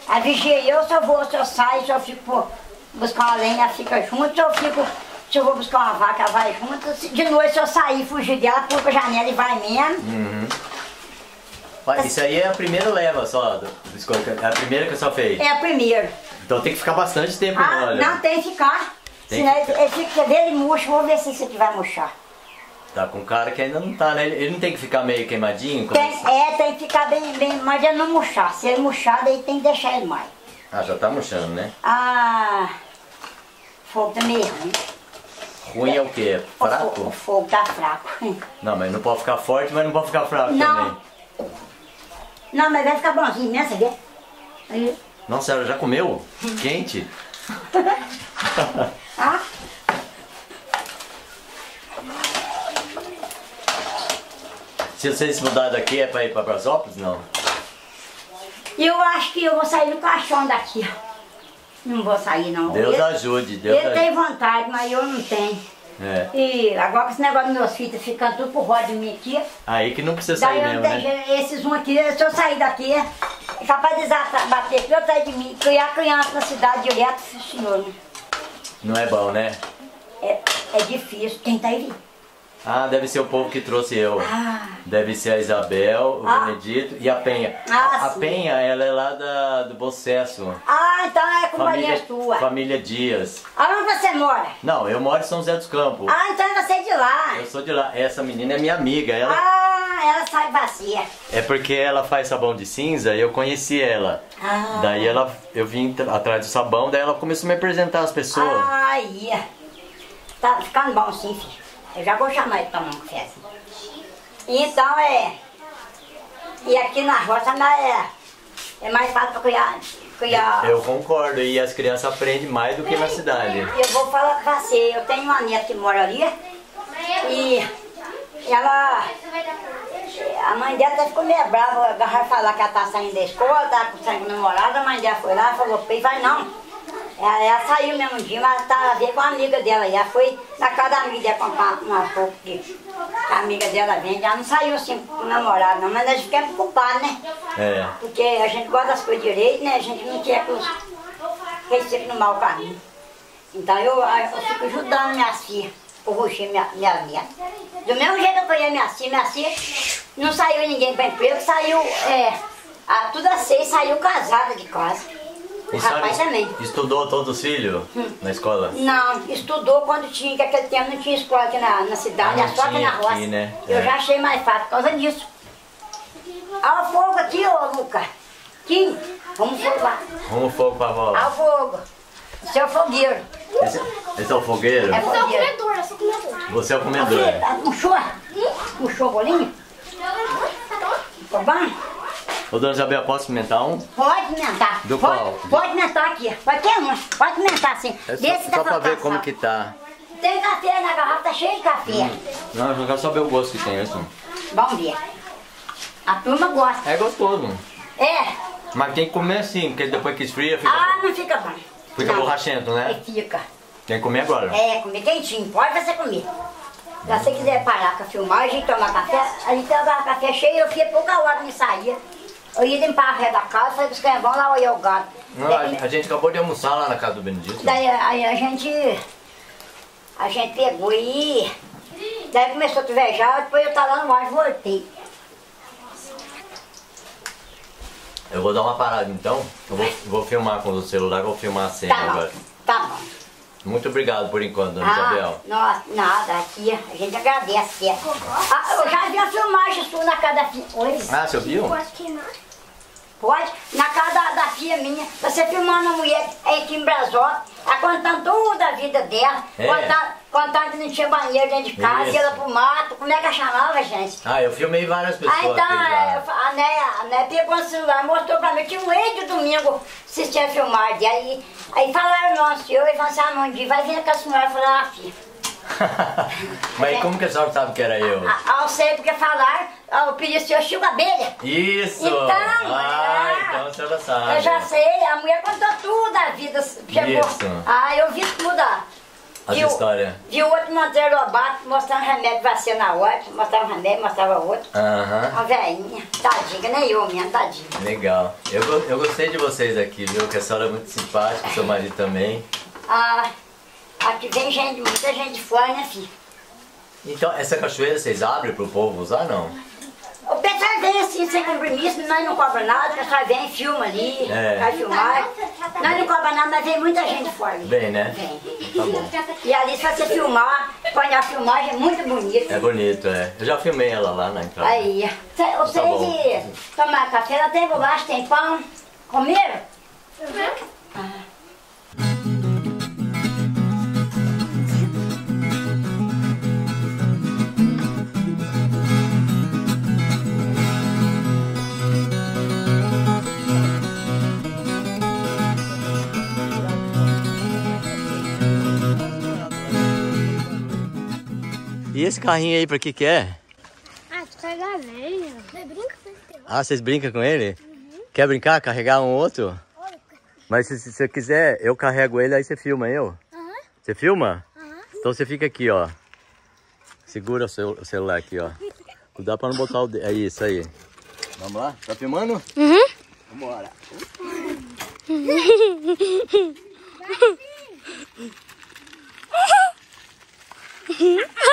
A vigia eu, se eu vou, se eu saio, se eu fico buscar uma lenha, ela fica junto, se eu fico, se eu vou buscar uma vaca, ela vai junto. De noite, se eu sair, fugir dela, pula pra janela e vai mesmo. Olha, isso aí é a primeira leva só do, escorpião. É a primeira que a senhora fez. É a primeira. Então tem que ficar bastante tempo no Ah, óleo. não tem que ficar. Tem Senão que ele, ele fica, quer ver ele murcha, vou ver se isso aqui vai murchar. Tá com cara que ainda não tá, né? Ele, ele não tem que ficar meio queimadinho? Tem, é, tem que ficar bem, bem, mas ele não murchar. Se ele murchar, daí tem que deixar ele mais. Ah, já tá murchando, né? Ah, fogo tá meio ruim. Ruim é o quê? O fo- O Fraco? fogo tá fraco. Não, mas não pode ficar forte, mas não pode ficar fraco Não. também. Não, mas vai ficar bonzinho, né? Você vê? Aí, Nossa, ela já comeu? Quente? ah, Se vocês mudar daqui é pra ir pra Brasópolis? Não. eu acho que eu vou sair no caixão daqui. Não vou sair, não. Deus ele, ajude, Deus ele tem vontade, mas eu não tenho. É. E agora com esse negócio dos meus filhos ficando tudo por roda de mim aqui. Aí que não precisa sair eu mesmo, né? tenho, esses um aqui, se eu sair daqui, é capaz de bater aqui, eu sair de mim, criar criança na cidade direto, senhor. né? Não é bom, né? É, é difícil, tenta ir. Ah, deve ser o povo que trouxe eu. Ah. Deve ser a Isabel, o Ah. Benedito e a Penha. Ah, a, a sim. Penha, ela é lá da, do Bocesso. Ah, então é companhia sua. família Dias. Aonde você mora? Não, eu moro em São José dos Campos. Ah, então você é de lá. Eu sou de lá. Essa menina é minha amiga. Ela, Ah, ela sai vazia. É porque ela faz sabão de cinza e eu conheci ela. Ah. Daí ela, eu vim atrás do sabão, daí ela começou a me apresentar as pessoas. Aí, tá ficando bom sim, filho. Eu já vou chamar ele pra tomar um café. Então é. E aqui na roça não é, é mais fácil pra criar. criar. Eu concordo, e as crianças aprendem mais do que na cidade. Eu vou falar com você, eu tenho uma neta que mora ali e ela. A mãe dela até ficou meio brava, agarrar falar que ela tá saindo da escola, tá com sangue namorado, a mãe dela foi lá e falou, pai, vai não. Ela, ela saiu mesmo um dia, mas ela tava a ver com a amiga dela. Ela foi na casa da amiga dela comprar uma roupa que a amiga dela vende. Ela não saiu assim com o namorado, não, mas nós ficamos culpados, né? É. Porque a gente gosta das coisas direito, né? A gente não quer que os fiquem no mau caminho. Então eu, eu fico ajudando minhas filhas, corrigir minha, minha netas. Do mesmo jeito que eu conheço minhas filhas, minhas filhas não saiu ninguém para emprego, saiu, é, a, tudo a seis saiu casada de casa. O rapaz também. Estudou todos os filhos na escola? Não, estudou quando tinha, que aquele tempo não tinha escola aqui na, na cidade, Ah, é só aqui tinha na roça. aqui, né? Eu É. já achei mais fácil por causa disso. Olha o fogo aqui, ô Luca. Kim, vamos fogo lá. Rumo fogo pra. Olha o fogo. Seu fogueiro. Esse, esse é o fogueiro? É Eu sou fogueiro. comedor, eu sou comedor. Você é o comedor. Aqui, tá, Puxou? Puxou o bolinho? Tá bom? Ô, dona Isabel, posso experimentar um? Pode pimentar. Do pode, qual? Pode pimentar aqui. Qualquer um. Pode pimentar assim. É só, se tá só pra ver como que tá. Tem café na garrafa, tá cheio de café. Não, eu quero saber o gosto que tem isso. Vamos ver. A turma gosta. É gostoso. É. Mas tem que comer assim, porque depois que esfria fica, Ah, não fica bom. fica Não. borrachento, né? fica. Tem que comer agora. É, comer quentinho. Pode você comer. Se você quiser parar com a filmagem e tomar café, a gente tomava café cheio, eu fiquei pouca hora me saía. Eu ia limpar a ré da casa, falei pros vão lá olhar o gato. Não, Daí- a, gente acabou de almoçar lá na casa do Benedito. Daí aí a gente. A gente pegou e. Daí começou a trevejar, depois eu tava lá no ar voltei. Eu vou dar uma parada então. Eu vou, vou filmar com o celular, vou filmar a cena Tá bom, agora. tá bom. Muito obrigado por enquanto, dona Ah, Isabel. nossa, nada, aqui a gente agradece. é. Ah, eu já vi a filmagem sua na casa da. Oi, Ah, você ouviu? Pode queimar? Pode? Na casa da, da filha minha, você filmando a mulher aqui em Brasópolis, ela contando toda a vida dela, É. contando, contando que não tinha banheiro dentro de casa, Isso. ia pro mato, como é que ela chamava, gente? Ah, eu filmei várias pessoas Aí então, já. a Né, a Né pegou o celular, mostrou pra mim, tinha um ex de domingo assistindo a filmagem. Aí, aí falaram o nome seu, e falaram assim, ah, não, Di, vai vir com a senhora. Eu falei, ah, filha. Mas como que a senhora sabe que era eu? Eu sei porque falaram, ah, eu pedi seu Chico Abelha. Isso! Então, ah, é. então a senhora sabe. Eu já sei, a mulher contou tudo a vida. Chegou. Isso. Ah, eu vi tudo. ó. As histórias. Viu outro Monteiro Lobato mostrando remédio vacina na hora, mostrava um remédio, mostrava outro. Aham. Uma velhinha, tadinha, nem eu mesmo, tadinha. Legal. Eu, eu gostei de vocês aqui, viu? Que a senhora é muito simpática, seu marido também. Ah, aqui vem gente, muita gente fora, né, filho? Então, essa cachoeira vocês abrem pro povo usar, não? O pessoal vem assim, sem compromisso, nós não cobra nada, o pessoal vem, filma ali, É. vai filmar. Nós não cobra nada, mas vem muita gente fora. Vem, né? Vem. Tá bom. E ali, se você filmar, põe a filmagem, é muito bonito. É bonito, é. Eu já filmei ela lá na entrada. Aí, cê- vocês de tomar café, ela tem bolacha, tem pão, comeram? E esse carrinho aí, pra que que é? Ah, tu carregar lenha. Você brinca com esse Ah, vocês brincam com ele? Quer brincar? Carregar um outro? Mas se, você quiser, eu carrego ele, aí você filma eu. Aham. Você filma? Aham. Então você fica aqui, ó. Segura o, seu, o celular aqui, ó. Cuidado pra não botar o dedo. É isso aí. Vamos lá? Tá filmando? Uhum. Vambora. Burro.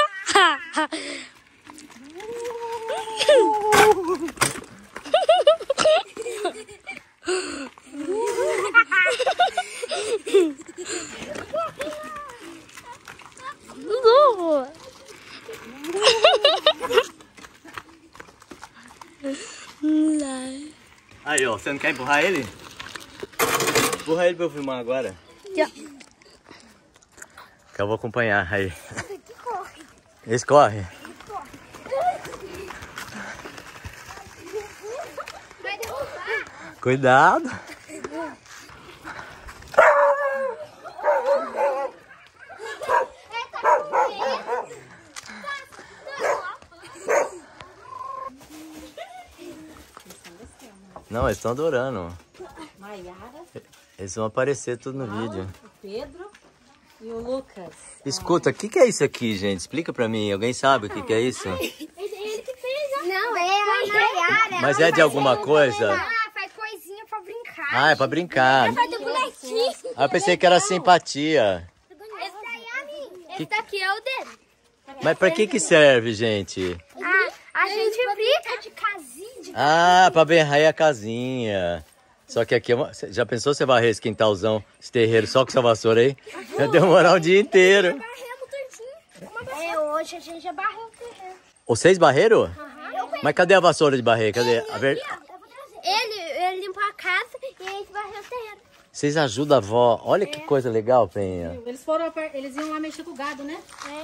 Aí, ó. Você não quer empurrar ele? Empurra ele pra eu filmar agora. Já. Que eu vou acompanhar aí. Esse corre? Vai derrubar. Cuidado. Não, eles estão adorando. Maiara, Eles vão aparecer tudo no vídeo. Pedro. Escuta, o que, que é isso aqui, gente? Explica pra mim. Alguém sabe o que, que é isso? Ele que fez, Não, é a Nayara. Mas é de alguma coisa? Ah, faz coisinha pra brincar. Ah, é pra brincar. Faz do bonequinho. Ah, eu pensei que era simpatia. Esse daí é a mim. Esse daqui é o dele. Mas pra que que serve, gente? Ah, a gente brinca de casinha. De... Ah, pra varrer a casinha. Só que aqui, é uma- já pensou você varrer esse quintalzão, esse terreiro só com essa vassoura aí? Ia demorar o dia inteiro. É, hoje a gente já barreu o terreno. Vocês barreram? Mas cadê a vassoura de barrer? Cadê? A ver- Ele, ele limpou a casa e a gente barreu o terreno. Vocês ajudam a avó. Olha que coisa legal, Penha. Eles foram, eles iam lá mexer com o gado, né?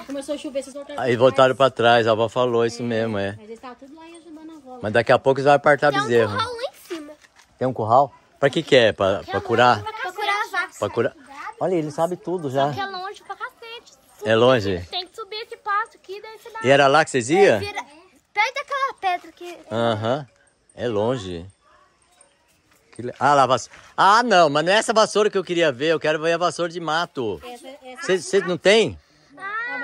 Começou a chover, vocês voltaram Aí pra voltaram pra trás, a avó falou isso mesmo, é. Mas eles estavam tudo lá e ajudando a avó. Mas daqui a pouco eles vão apartar um bezerro. curral lá em cima. Tem um curral? Pra que que é? Pra, pra curar? Pra curar as vacas. Pra curar? Olha, ele sabe tudo já. Que é longe pra cacete. É longe? Tem que subir esse passo aqui, daí você dá... E era lá que vocês iam? Vira... Perto daquela pedra que... Aham. É longe. Ah, lá a vassoura. Ah, não, mas não é essa vassoura que eu queria ver. Eu quero ver a vassoura de mato. Vocês não tem?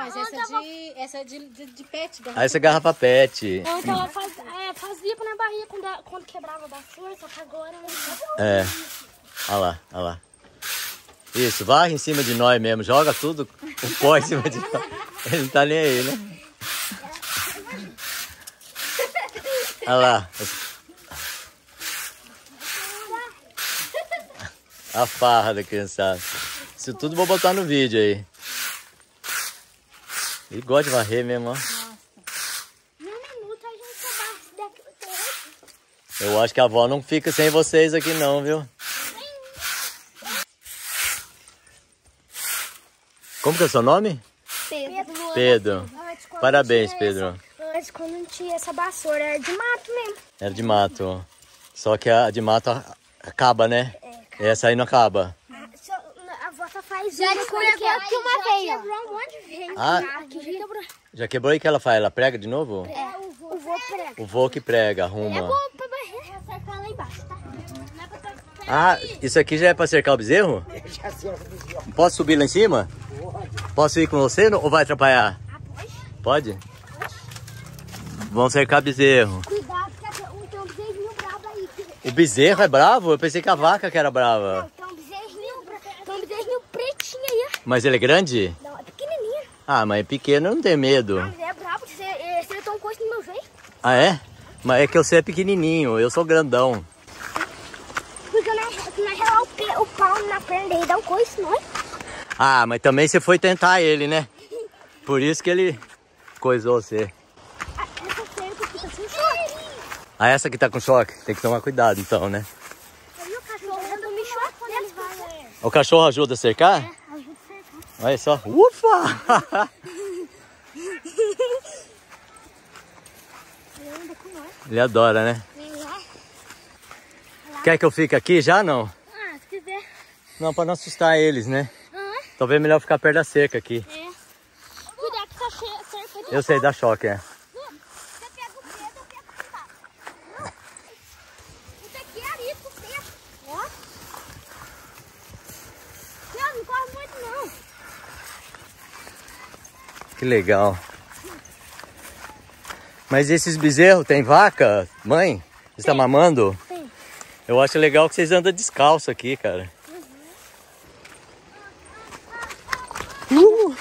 Mas essa é de, essa é de, de, de pet. Da... Ah, essa é garrafa pet. Então ela faz, é, fazia na barriga quando, quando quebrava a vassoura, só que agora... É. Olha lá, olha lá. Isso, varre em cima de nós mesmo. Joga tudo, o pó em cima de nós. Ele não tá nem aí, né? Olha lá. A farra da criançada. Isso tudo vou botar no vídeo aí. Ele gosta de varrer mesmo, ó. Eu acho que a avó não fica sem vocês aqui não, viu? Como que é o seu nome? Pedro. Pedro. Parabéns, Pedro. essa- Antes, quando não tinha essa vassoura, era de mato mesmo. Era de mato. Só que a de mato acaba, né? Essa aí não acaba. A, só- a avó só faz já uma coisa aqui, aqui uma vez, ó. quebrou um monte de vezes. Ah. Aqui já quebrou. Já quebrou e que ela faz? Ela prega de novo? É, o vô, o vô prega. O vô que prega, É arruma. bom pra barrer. Cercar lá embaixo, tá? Não é pra Ah, isso aqui já é pra cercar o bezerro? Já cerca do vizinho. Posso subir lá em cima? Posso ir com você ou vai atrapalhar? Ah, pode? Pode? Vamos cercar bezerro. Cuidado, que tem um, tem bezerrinho bravo aí. que- O bezerro é bravo? Eu pensei que a vaca que era brava. Tem um bezerrinho, bra- tem um bezerrinho pretinho aí, ó. Mas ele é grande? Não, é pequenininho. Ah, mas é pequeno, não tenho medo. Mas é bravo, você, é, você tão coisa no meu veio. Ah, é? Mas é que você é pequenininho, eu sou grandão. Porque na, na real o, o pau na perna dele dá um coice, não é? Ah, mas também você foi tentar ele, né? Por isso que ele coisou você. Ah, Essa choque. Ah, que tá com choque? Tem que tomar cuidado então, né? O cachorro anda me choque quando ele vai. O cachorro ajuda a cercar? Ajuda a cercar. Olha só. Ufa! Ele adora, né? Quer que eu fique aqui já, não? Ah, se quiser. Não, pra não assustar eles, né? Talvez melhor ficar perto da cerca aqui. é. Cuidado que tá cheia, cerca de Eu sei, dá choque, é. Você pega o Pedro, eu pego o Tato. Isso aqui é arisco, Pedro. Ó. Não, não corre muito, não. Que legal. Mas esses bezerros, tem vaca? Mãe? Você tá mamando? Tem. Eu acho legal que vocês andam descalço aqui, cara. Uh!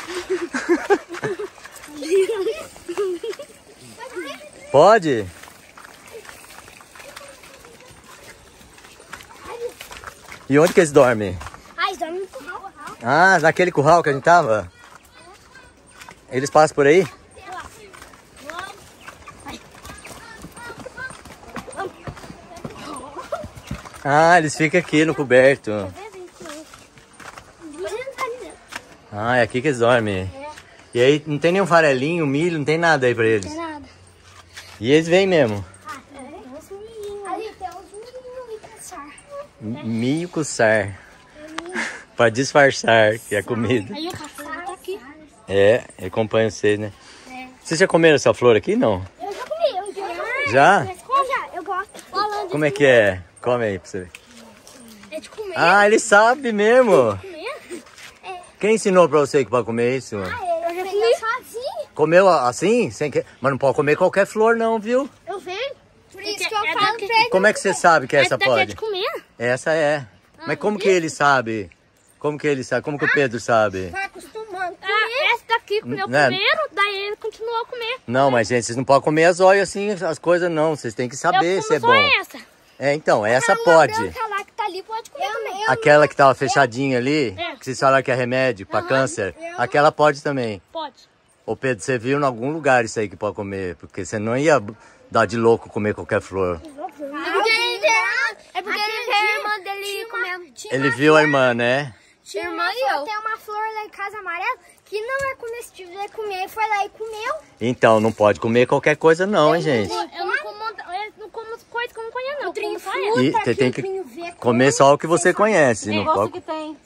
Pode? E onde que eles dormem? Ai, dorme no curral. Ah, naquele curral que a gente tava? Eles passam por aí? Ah, eles ficam aqui no coberto. Ah, é aqui que eles dormem. E aí não tem nenhum farelinho, milho, não tem nada aí pra eles. Nada. E eles vêm mesmo. Tem uns menininhos ali caçar. M- Milho com sar. pra disfarçar que é comida. Aí o cachorro. É, ele acompanha vocês, né? Vocês já comeram essa flor aqui, não? Eu já comi, eu já. Já? Eu já, eu gosto. Falando Como é que é? Come aí pra você ver. é de comer. Ah, ele sabe mesmo. comer? Quem ensinou pra você que pode comer isso? Eu já comi sozinho. Comeu assim? Sem que... Mas não pode comer qualquer flor não, viu? Eu venho. Por isso que é eu falo pra ele. Como é que você sabe que essa Essa daqui é pode? de comer. Essa é. Mas como que ele sabe? Como que ele sabe? Como que o Pedro sabe? Tá. Ah, daqui comeu Né? primeiro, daí ele continuou a comer. Não, mas gente, vocês não podem comer as olhas assim, as coisas não. Vocês têm que saber eu se é bom. essa. É, então, essa pode. Aquela lá que tá ali pode comer também. Aquela que tava fechadinha ali, É. que vocês falaram que é remédio pra câncer, aquela pode também. Pode. Ô Pedro, você viu em algum lugar isso aí que pode comer? Porque você não ia dar de louco comer qualquer flor. É porque ele vê, é porque ele vê a irmã dele comendo. Ele viu a irmã, né? Tinha irmã e eu. Tem uma flor lá em casa amarela que não é comestível, é comer. Foi lá e comeu. Então, não pode comer qualquer coisa não, hein, gente? Eu não como, eu não como coisas que eu não conheço, não. Eu como só E você tem que comer só o que você conhece. Não Gosto pode... que tem.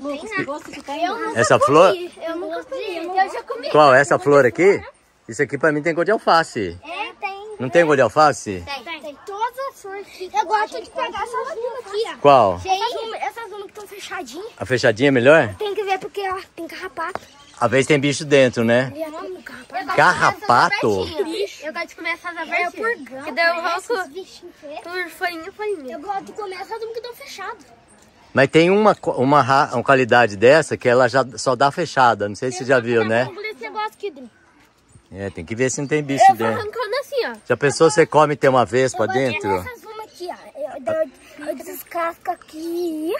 Lucas, que gosto que tem. Essa flor? Eu nunca comi. Eu já comi. Qual? Essa flor aqui? Isso aqui pra mim tem gosto de alface. É, tem. Não tem gosto de alface? Tem, Eu gosto de pegar essas umas aqui, ó. Qual? Essas umas que estão fechadinhas. A fechadinha é melhor? Tem que ver porque, ó, tem carrapato. Às vezes tem bicho dentro, né? Carrapato. Carrapato? Eu gosto de comer essas abertinhas. É por Que daí eu rosto por farinha, farinha. Eu gosto de comer essas umas que estão fechadas. Mas tem uma, uma, uma qualidade dessa que ela já só dá fechada. Não sei se você já viu, né? Por esse negócio aqui, Dri. É, tem que ver se não tem bicho Eu vou dentro. arrancando assim, ó. Já pensou você come e tem uma vespa Eu dentro? pegar essas umas aqui, ó. Eu, eu, eu descasco aqui.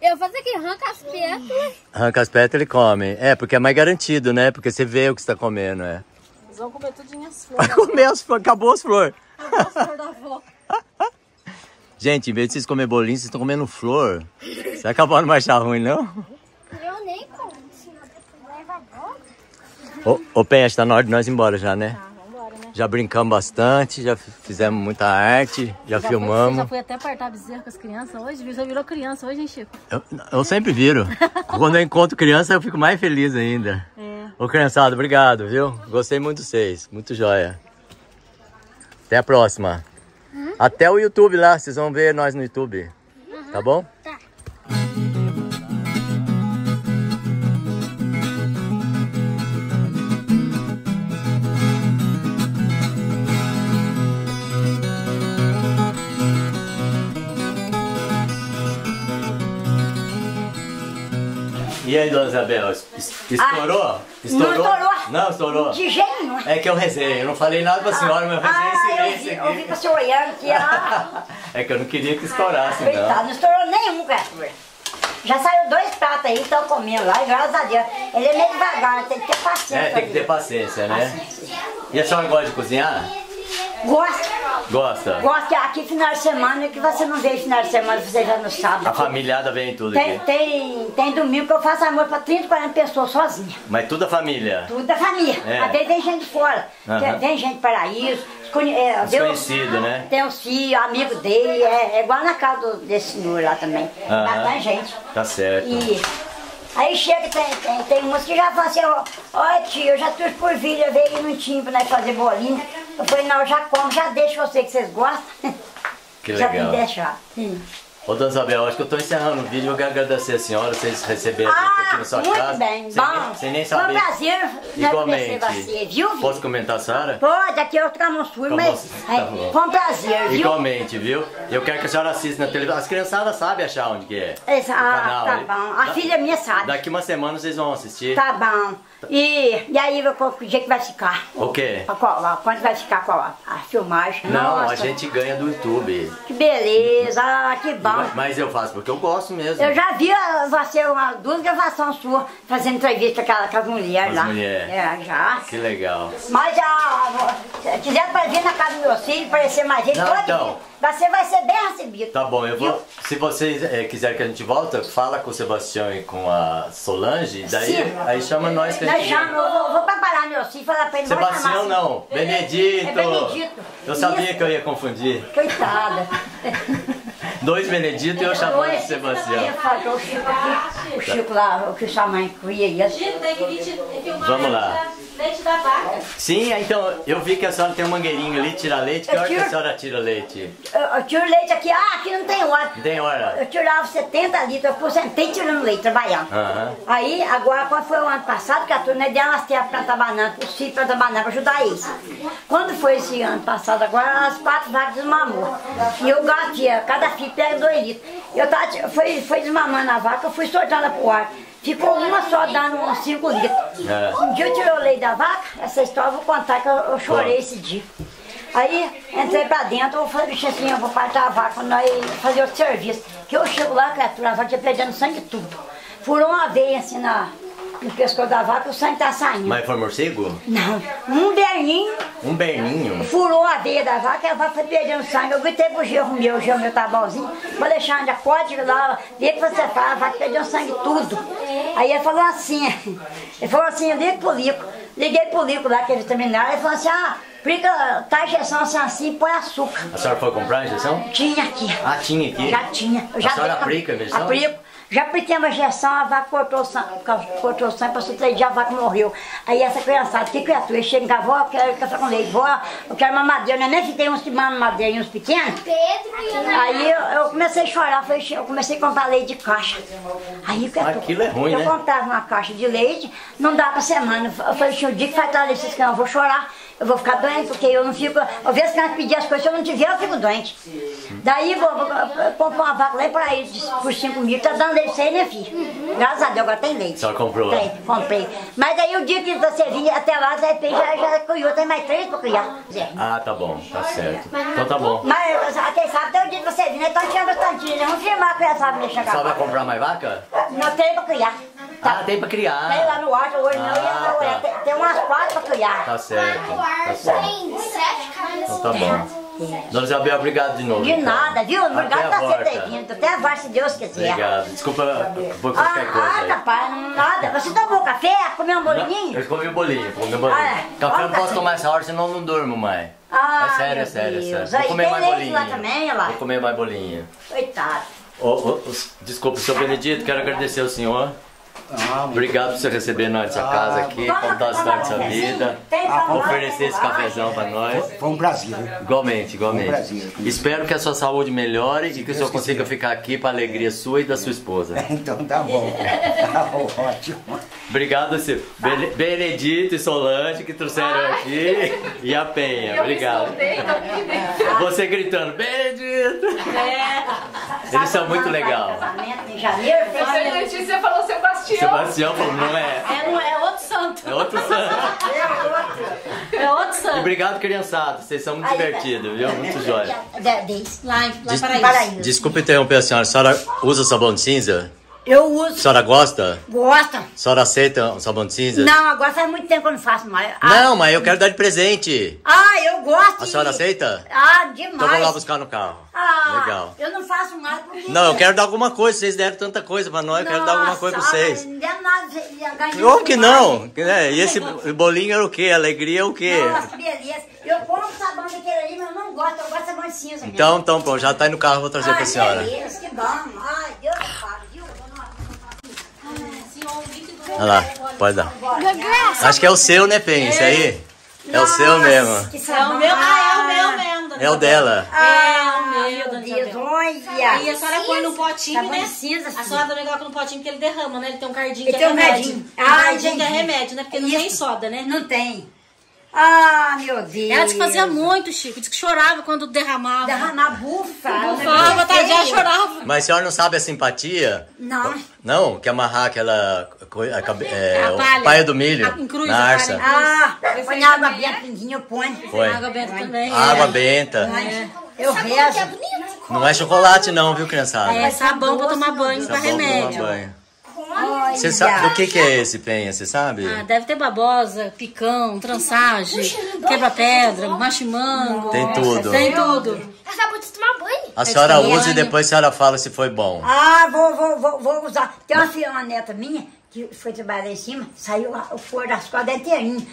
Eu vou fazer aqui, arranca as pétalas. Arranca as pétalas ele come. É, porque é mais garantido, né? Porque você vê o que você tá comendo, é. Eles vão comer tudinho as flores. Vai comer as flores, acabou as flores. As flores da avó. Gente, em vez de vocês comer bolinho, vocês estão comendo flor. Será que a avó não vai achar ruim, não? Eu nem como, senão depois leva embora. Ô, ô Penha, tá na hora de nós ir embora já, né? Tá, vambora, né? Já brincamos bastante, já fizemos muita arte, já, Já filmamos. Foi, já foi até apartar bezerro com as crianças hoje. Já virou criança hoje, hein, Chico? Eu, eu sempre viro. Quando eu encontro criança, eu fico mais feliz ainda. É. Ô, criançada, obrigado, viu? Gostei muito de vocês. Muito joia. Até a próxima. Até o YouTube lá, vocês vão ver nós no YouTube. Tá bom? E aí, dona Isabel, es- es- estourou? Não estourou. Não, estourou. De jeito nenhum. É que eu rezei, eu não falei nada pra senhora, mas eu rezei Ah, em eu vi, silêncio eu vi aqui. você olhando aqui, ah, É que eu não queria que estourasse, coitado, não. não estourou nenhum, criatura. Já saiu dois pratos aí, estão comendo lá, e graças a Deus. Ele é meio devagar, tem que ter paciência. É, tem que ter paciência, né? E a senhora gosta de cozinhar? Gosta, Gosta? gosta aqui final de semana, que você não vê final de semana, você já no sábado. A famíliada vem tudo Tem, aqui. tem, tem domingo que eu faço amor pra 30, 40 pessoas sozinha. Mas tudo a família. Tudo da família. É. Às vezes vem gente fora. Aham. Tem- Vem gente paraíso. é, Deus- Desconhecido, né? Tem os filhos, amigo dele. É, é igual na casa do- desse senhor lá também. Aham. Bastante gente. Tá certo. E aí chega, tem, tem, tem umas que já falam assim, ó, olha tio, eu já trouxe por vídeo, eu veio no time pra nós fazer bolinho. Eu falei, não, eu já como, já deixo você que vocês gostam. Que já legal. me deixar. Sim. Ô, dona Isabel, acho que eu tô encerrando o vídeo. Eu quero agradecer a senhora, vocês receberam a gente aqui Ah, na sua muito casa. bem, sem, bom. nem, sem nem Foi um saber. prazer Igualmente. você, viu? Posso comentar, Sara? Pode, aqui eu no sul, Tá mas tá bom. é, foi um prazer, viu? Igualmente, viu? Eu quero que a senhora assista na televisão. As criançadas sabem achar onde que é. Esse- o ah, canal tá bom. A Da- filha minha sabe. Daqui uma semana vocês vão assistir. Tá bom. E, e aí, que dia que vai ficar? O quê? A qual, a, quando vai ficar qual a, a filmagem? Não, Nossa, a gente ganha do YouTube. Que beleza, ah, que bom. Mas- Mas eu faço porque eu gosto mesmo. Eu já vi você, uma, duas gravações suas, fazendo entrevista com, aquela, com as mulheres Com lá. as mulheres. É, já. Que legal. Mas ah, se quiser pra vir na casa do meu filho, parecer mais gente, Não, então. Você vai ser bem recebido. Tá bom, eu vou. Viu? Se vocês eh, quiserem que a gente volta, fala com o Sebastião e com a Solange, daí Sim. aí chama nós que a Nós gente. chamamos, eu vou, vou preparar meu filho e falar pra ele. Sebastião assim. não, Benedito. É Benedito. Eu sabia Isso. que eu ia confundir. Coitada. Dois Benedito e eu chamando de Oi. Sebastião. Faltou o Chico aqui, o Chico lá, o que assim. Que vir te filmar Vamos lá. Leite da- vaca. Sim, então eu vi que a senhora tem um mangueirinho ali, tira leite. Que Eu hora que a tiro. senhora tira leite? Eu, eu tiro leite aqui, ah, aqui não tem hora. Não tem hora. Eu tirava 70 litros, eu porcentei tirando leite, trabalhando. Aham. Aí, agora, quando foi o ano passado, que a turma deu umas terras pra plantar banana, os filhos plantar banana pra ajudar eles. Quando foi esse ano passado, agora as quatro vacas desmamou. E eu gatia, cada filho pega dois litros. Eu tava, foi, foi desmamando a vaca, eu fui soltando ela pro ar. Ficou uma só dando uns 5 litros. É. Um dia eu tirei o leite da vaca, essa história eu vou contar que eu, eu chorei esse dia. Aí entrei pra dentro, eu falei, bicho assim, eu vou partar a vaca, nós fazer outro serviço. Que eu chego lá, criatura, a vaca tinha perdendo sangue tudo. Furou uma veia assim na, no pescoço da vaca, o sangue tá saindo. Mas foi morcego? Não, um berninho Um berninho. furou a veia da vaca e a vaca foi perdendo sangue. Eu gritei pro gerro meu, o gerro meu tá bonzinho. Falei, Alexandre, pode lá, vê que você faz, a vaca perdeu sangue tudo. Aí ele falou assim, ele falou assim, liga pro Lico. Liguei pro Lico lá, que ele terminaram, ele falou assim, ah, aplica, tá a injeção assim, assim, põe açúcar. A senhora foi comprar a injeção? Tinha aqui. Ah, tinha aqui? Já tinha. Eu já a senhora aplica a injeção? Aplico. Já apliquei uma injeção, a vaca cortou o sangue, cortou o sangue, passou três dias, a vaca morreu. Aí essa criançada, que criatura, chega em casa, vó, eu quero café com leite, vó, eu quero mamadeira, não é nem que tem uns que mamam madeira e uns pequenos? E. Aí eu, eu comecei a chorar, falei, eu comecei a comprar leite de caixa. Aí criatura, Aquilo é ruim, eu né? comprava uma caixa de leite, não dá pra semana. Eu falei, tinha um dia que vai estar cães, eu vou chorar. Eu vou ficar doente, porque eu não fico. Às vezes que pedir as coisas, se eu não tiver, eu fico doente. Daí vou, vou, vou comprar uma vaca lá para ele por 5 mil, tá dando leite sem, né, filho? Graças a Deus, agora tem leite. Só comprou? Tem, comprei. Mas daí o dia que você vir até lá, de repente já, já criou, tem mais três para criar. Ah, tá bom, tá certo. Então tá bom. Mas quem sabe até o dia que você vir, né? Então tinha bastante, né? Vamos firmar com essa mulher chegar. Só vai comprar mais vaca? Não tem pra criar. Ah, tem pra criar. Tem lá no Alto hoje, não, Ah, ia, tá. tem, tem umas quatro pra criar. Tá certo, tá certo. Tem sete caras. Então tá bom. Dona Isabel, obrigado de novo. De então. nada, viu? Obrigado a por você ter volta. vindo. Até vai, se Deus quiser. Obrigado. Desculpa por Ah, qualquer coisa ah, aí. capaz, nada. Você tomou café? Comeu um bolinho? Eu comi um bolinho, comi um bolinho. Ah, é? Café eu não posso tomar essa hora, senão eu não durmo mais. Ah, é sério, meu é sério, é sério. Vou comer mais bolinho. lá também, olha lá. Vou comer mais bolinho. Coitado. Ô, ô, desculpa, senhor Benedito, quero agradecer ao senhor. Ah, Obrigado por você receber nós nessa casa aqui, contar a história da sua vida, oferecer esse cafezão pra nós. Foi um prazer. Igualmente, igualmente. Um prazer. Espero que a sua saúde melhore e que o senhor consiga ficar aqui para alegria sua e da sua esposa. Então tá bom. Tá ótimo. Obrigado, senhor. Bene- Benedito e Solange que trouxeram aqui. E a Penha. Obrigado. Você gritando, Benedito! Eles são muito legais. Em janeiro, Você, falou Sebastião. Sebastião falou, não é? É, não é outro santo. É outro santo. É outro E santo. obrigado, criançada. Vocês são muito divertidos, viu? Muito jóia. Lá, lá Des- Paraíso. Desculpa interromper a senhora. A senhora usa sabão de cinza? Eu A uso. senhora gosta? Gosta? A senhora aceita o sabão de cinza? Não, agora faz muito tempo que eu não faço mais. Ah, Não, mas eu quero dar de presente. Ah, eu gosto. A senhora aceita? Ah, demais. Então vou lá buscar no carro. Ah, Legal. Eu não faço mais porque... Não, eu quero dar alguma coisa. Vocês deram tanta coisa pra nós, eu quero dar alguma coisa pra Nossa, vocês. Não deu nada, ia ganhar Como que não? né? E esse bolinho era o quê? Alegria é o quê? Nossa, beleza. Eu compro sabão daquele ali, mas eu não gosto. Eu gosto de sabão de cinza. Então, então, pô, já tá aí no carro, vou trazer Ai, pra senhora. beleza, que bom. Ai, Deus me pague, viu? Olha lá, pode dar. Acho que é o seu, né, Pen? Isso aí? É o seu mesmo. Que É o meu, ah, é o meu mesmo. dona É o dela. Ah, É o meu, dona Deus, Isabel. olha. Aí a senhora põe no potinho, Sabão né? cinza, A senhora dona coloca no potinho porque ele derrama, né? Ele tem um cardinho Ele que tem é um remédio. cardinho. Um Ah, cardinho que é remédio, né? Porque não tem Isso. soda, né? Não tem. Ah, meu Deus. Ela te fazia muito, Chico. Diz que chorava quando derramava. Derramar bufa. Bufava, tadinha, chorava. Mas a senhora não sabe a simpatia? Não. Não? Que amarrar aquela. é, A o palha. do milho A- em cruz, na a arça. Ah, Eu põe água bem pinguinho, eu ponho. Foi. Água benta também. Água é. benta. Eu rezo. que é bonito? Não é chocolate, não, viu, criançada? É sabão pra tomar banho, pra Sabão pra tomar remédio. banho. Olha. Você sabe do que, que é esse, Penha? Você sabe? Ah, deve ter babosa, picão, trançagem, quebra-pedra, machimango. Tem tudo. Tem tudo. É sabor de tomar banho. A senhora usa e depois a senhora fala se foi bom. Ah, vou, vou, vou, vou usar. Tem uma filha, uma neta minha, que foi trabalhar em cima, saiu a- o forro das cordas inteirinho.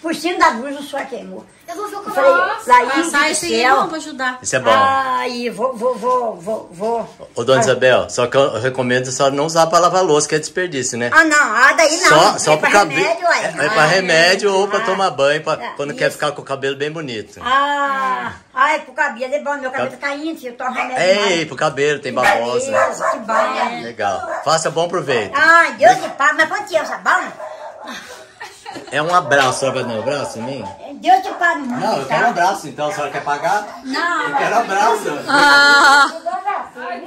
Por cima da blusa o suor queimou. Eu vou ver o que Eu eu falei. Laís aí é céu. bom pra ajudar. Isso é bom. Aí, vou, vou, vou, vou, vou. Ô, dona Isabel, só que eu recomendo a senhora não usar pra lavar louça, que é desperdício, né? Ah, não, ah, daí não. Só, só é pro pra cabelo. remédio, ué. É, é pra Ah, remédio ou pra Ah. tomar banho, pra, É, quando quer isso. ficar com o cabelo bem bonito. Ah, ai, pro cabelo é bom, meu cabelo tá caindo, eu tomo remédio. Ei, demais. pro cabelo, tem babosa. Que bom. Legal. Faça bom proveito. Ai, Deus me mas quanto é o sabão? É um abraço, a senhora vai dar um abraço em mim? Deus te pague muito, Não, eu tá? quero um abraço, então a senhora quer pagar? Não, Eu quero abraço. Obrigado.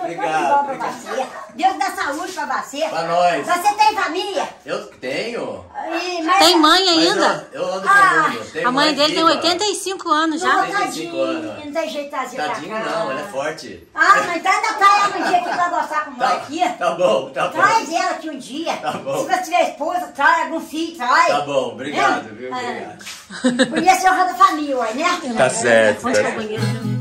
Obrigado, Deus, pra você. Deus dá saúde pra você. Pra nós. Você tem família? Eu tenho. E, mas- Tem mãe Mas ainda? eu, eu ando Ah, com mundo. Tem A mãe dele tem viva. 85 anos Não, já. 25 tadinho, anos. não tem jeito de trazer pra Tadinho cá. não, ela é forte. Ah, mas então ainda traz ela um dia aqui pra gostar com Tá, aqui. tá bom, tá bom. Traz ela aqui um dia. Tá bom. Se você tiver esposa, traz algum filho, traz. Tá bom, obrigado, É? viu? É. Obrigado. Podia ser honra da família, ué, né? Tá certo. Tá é o banheiro?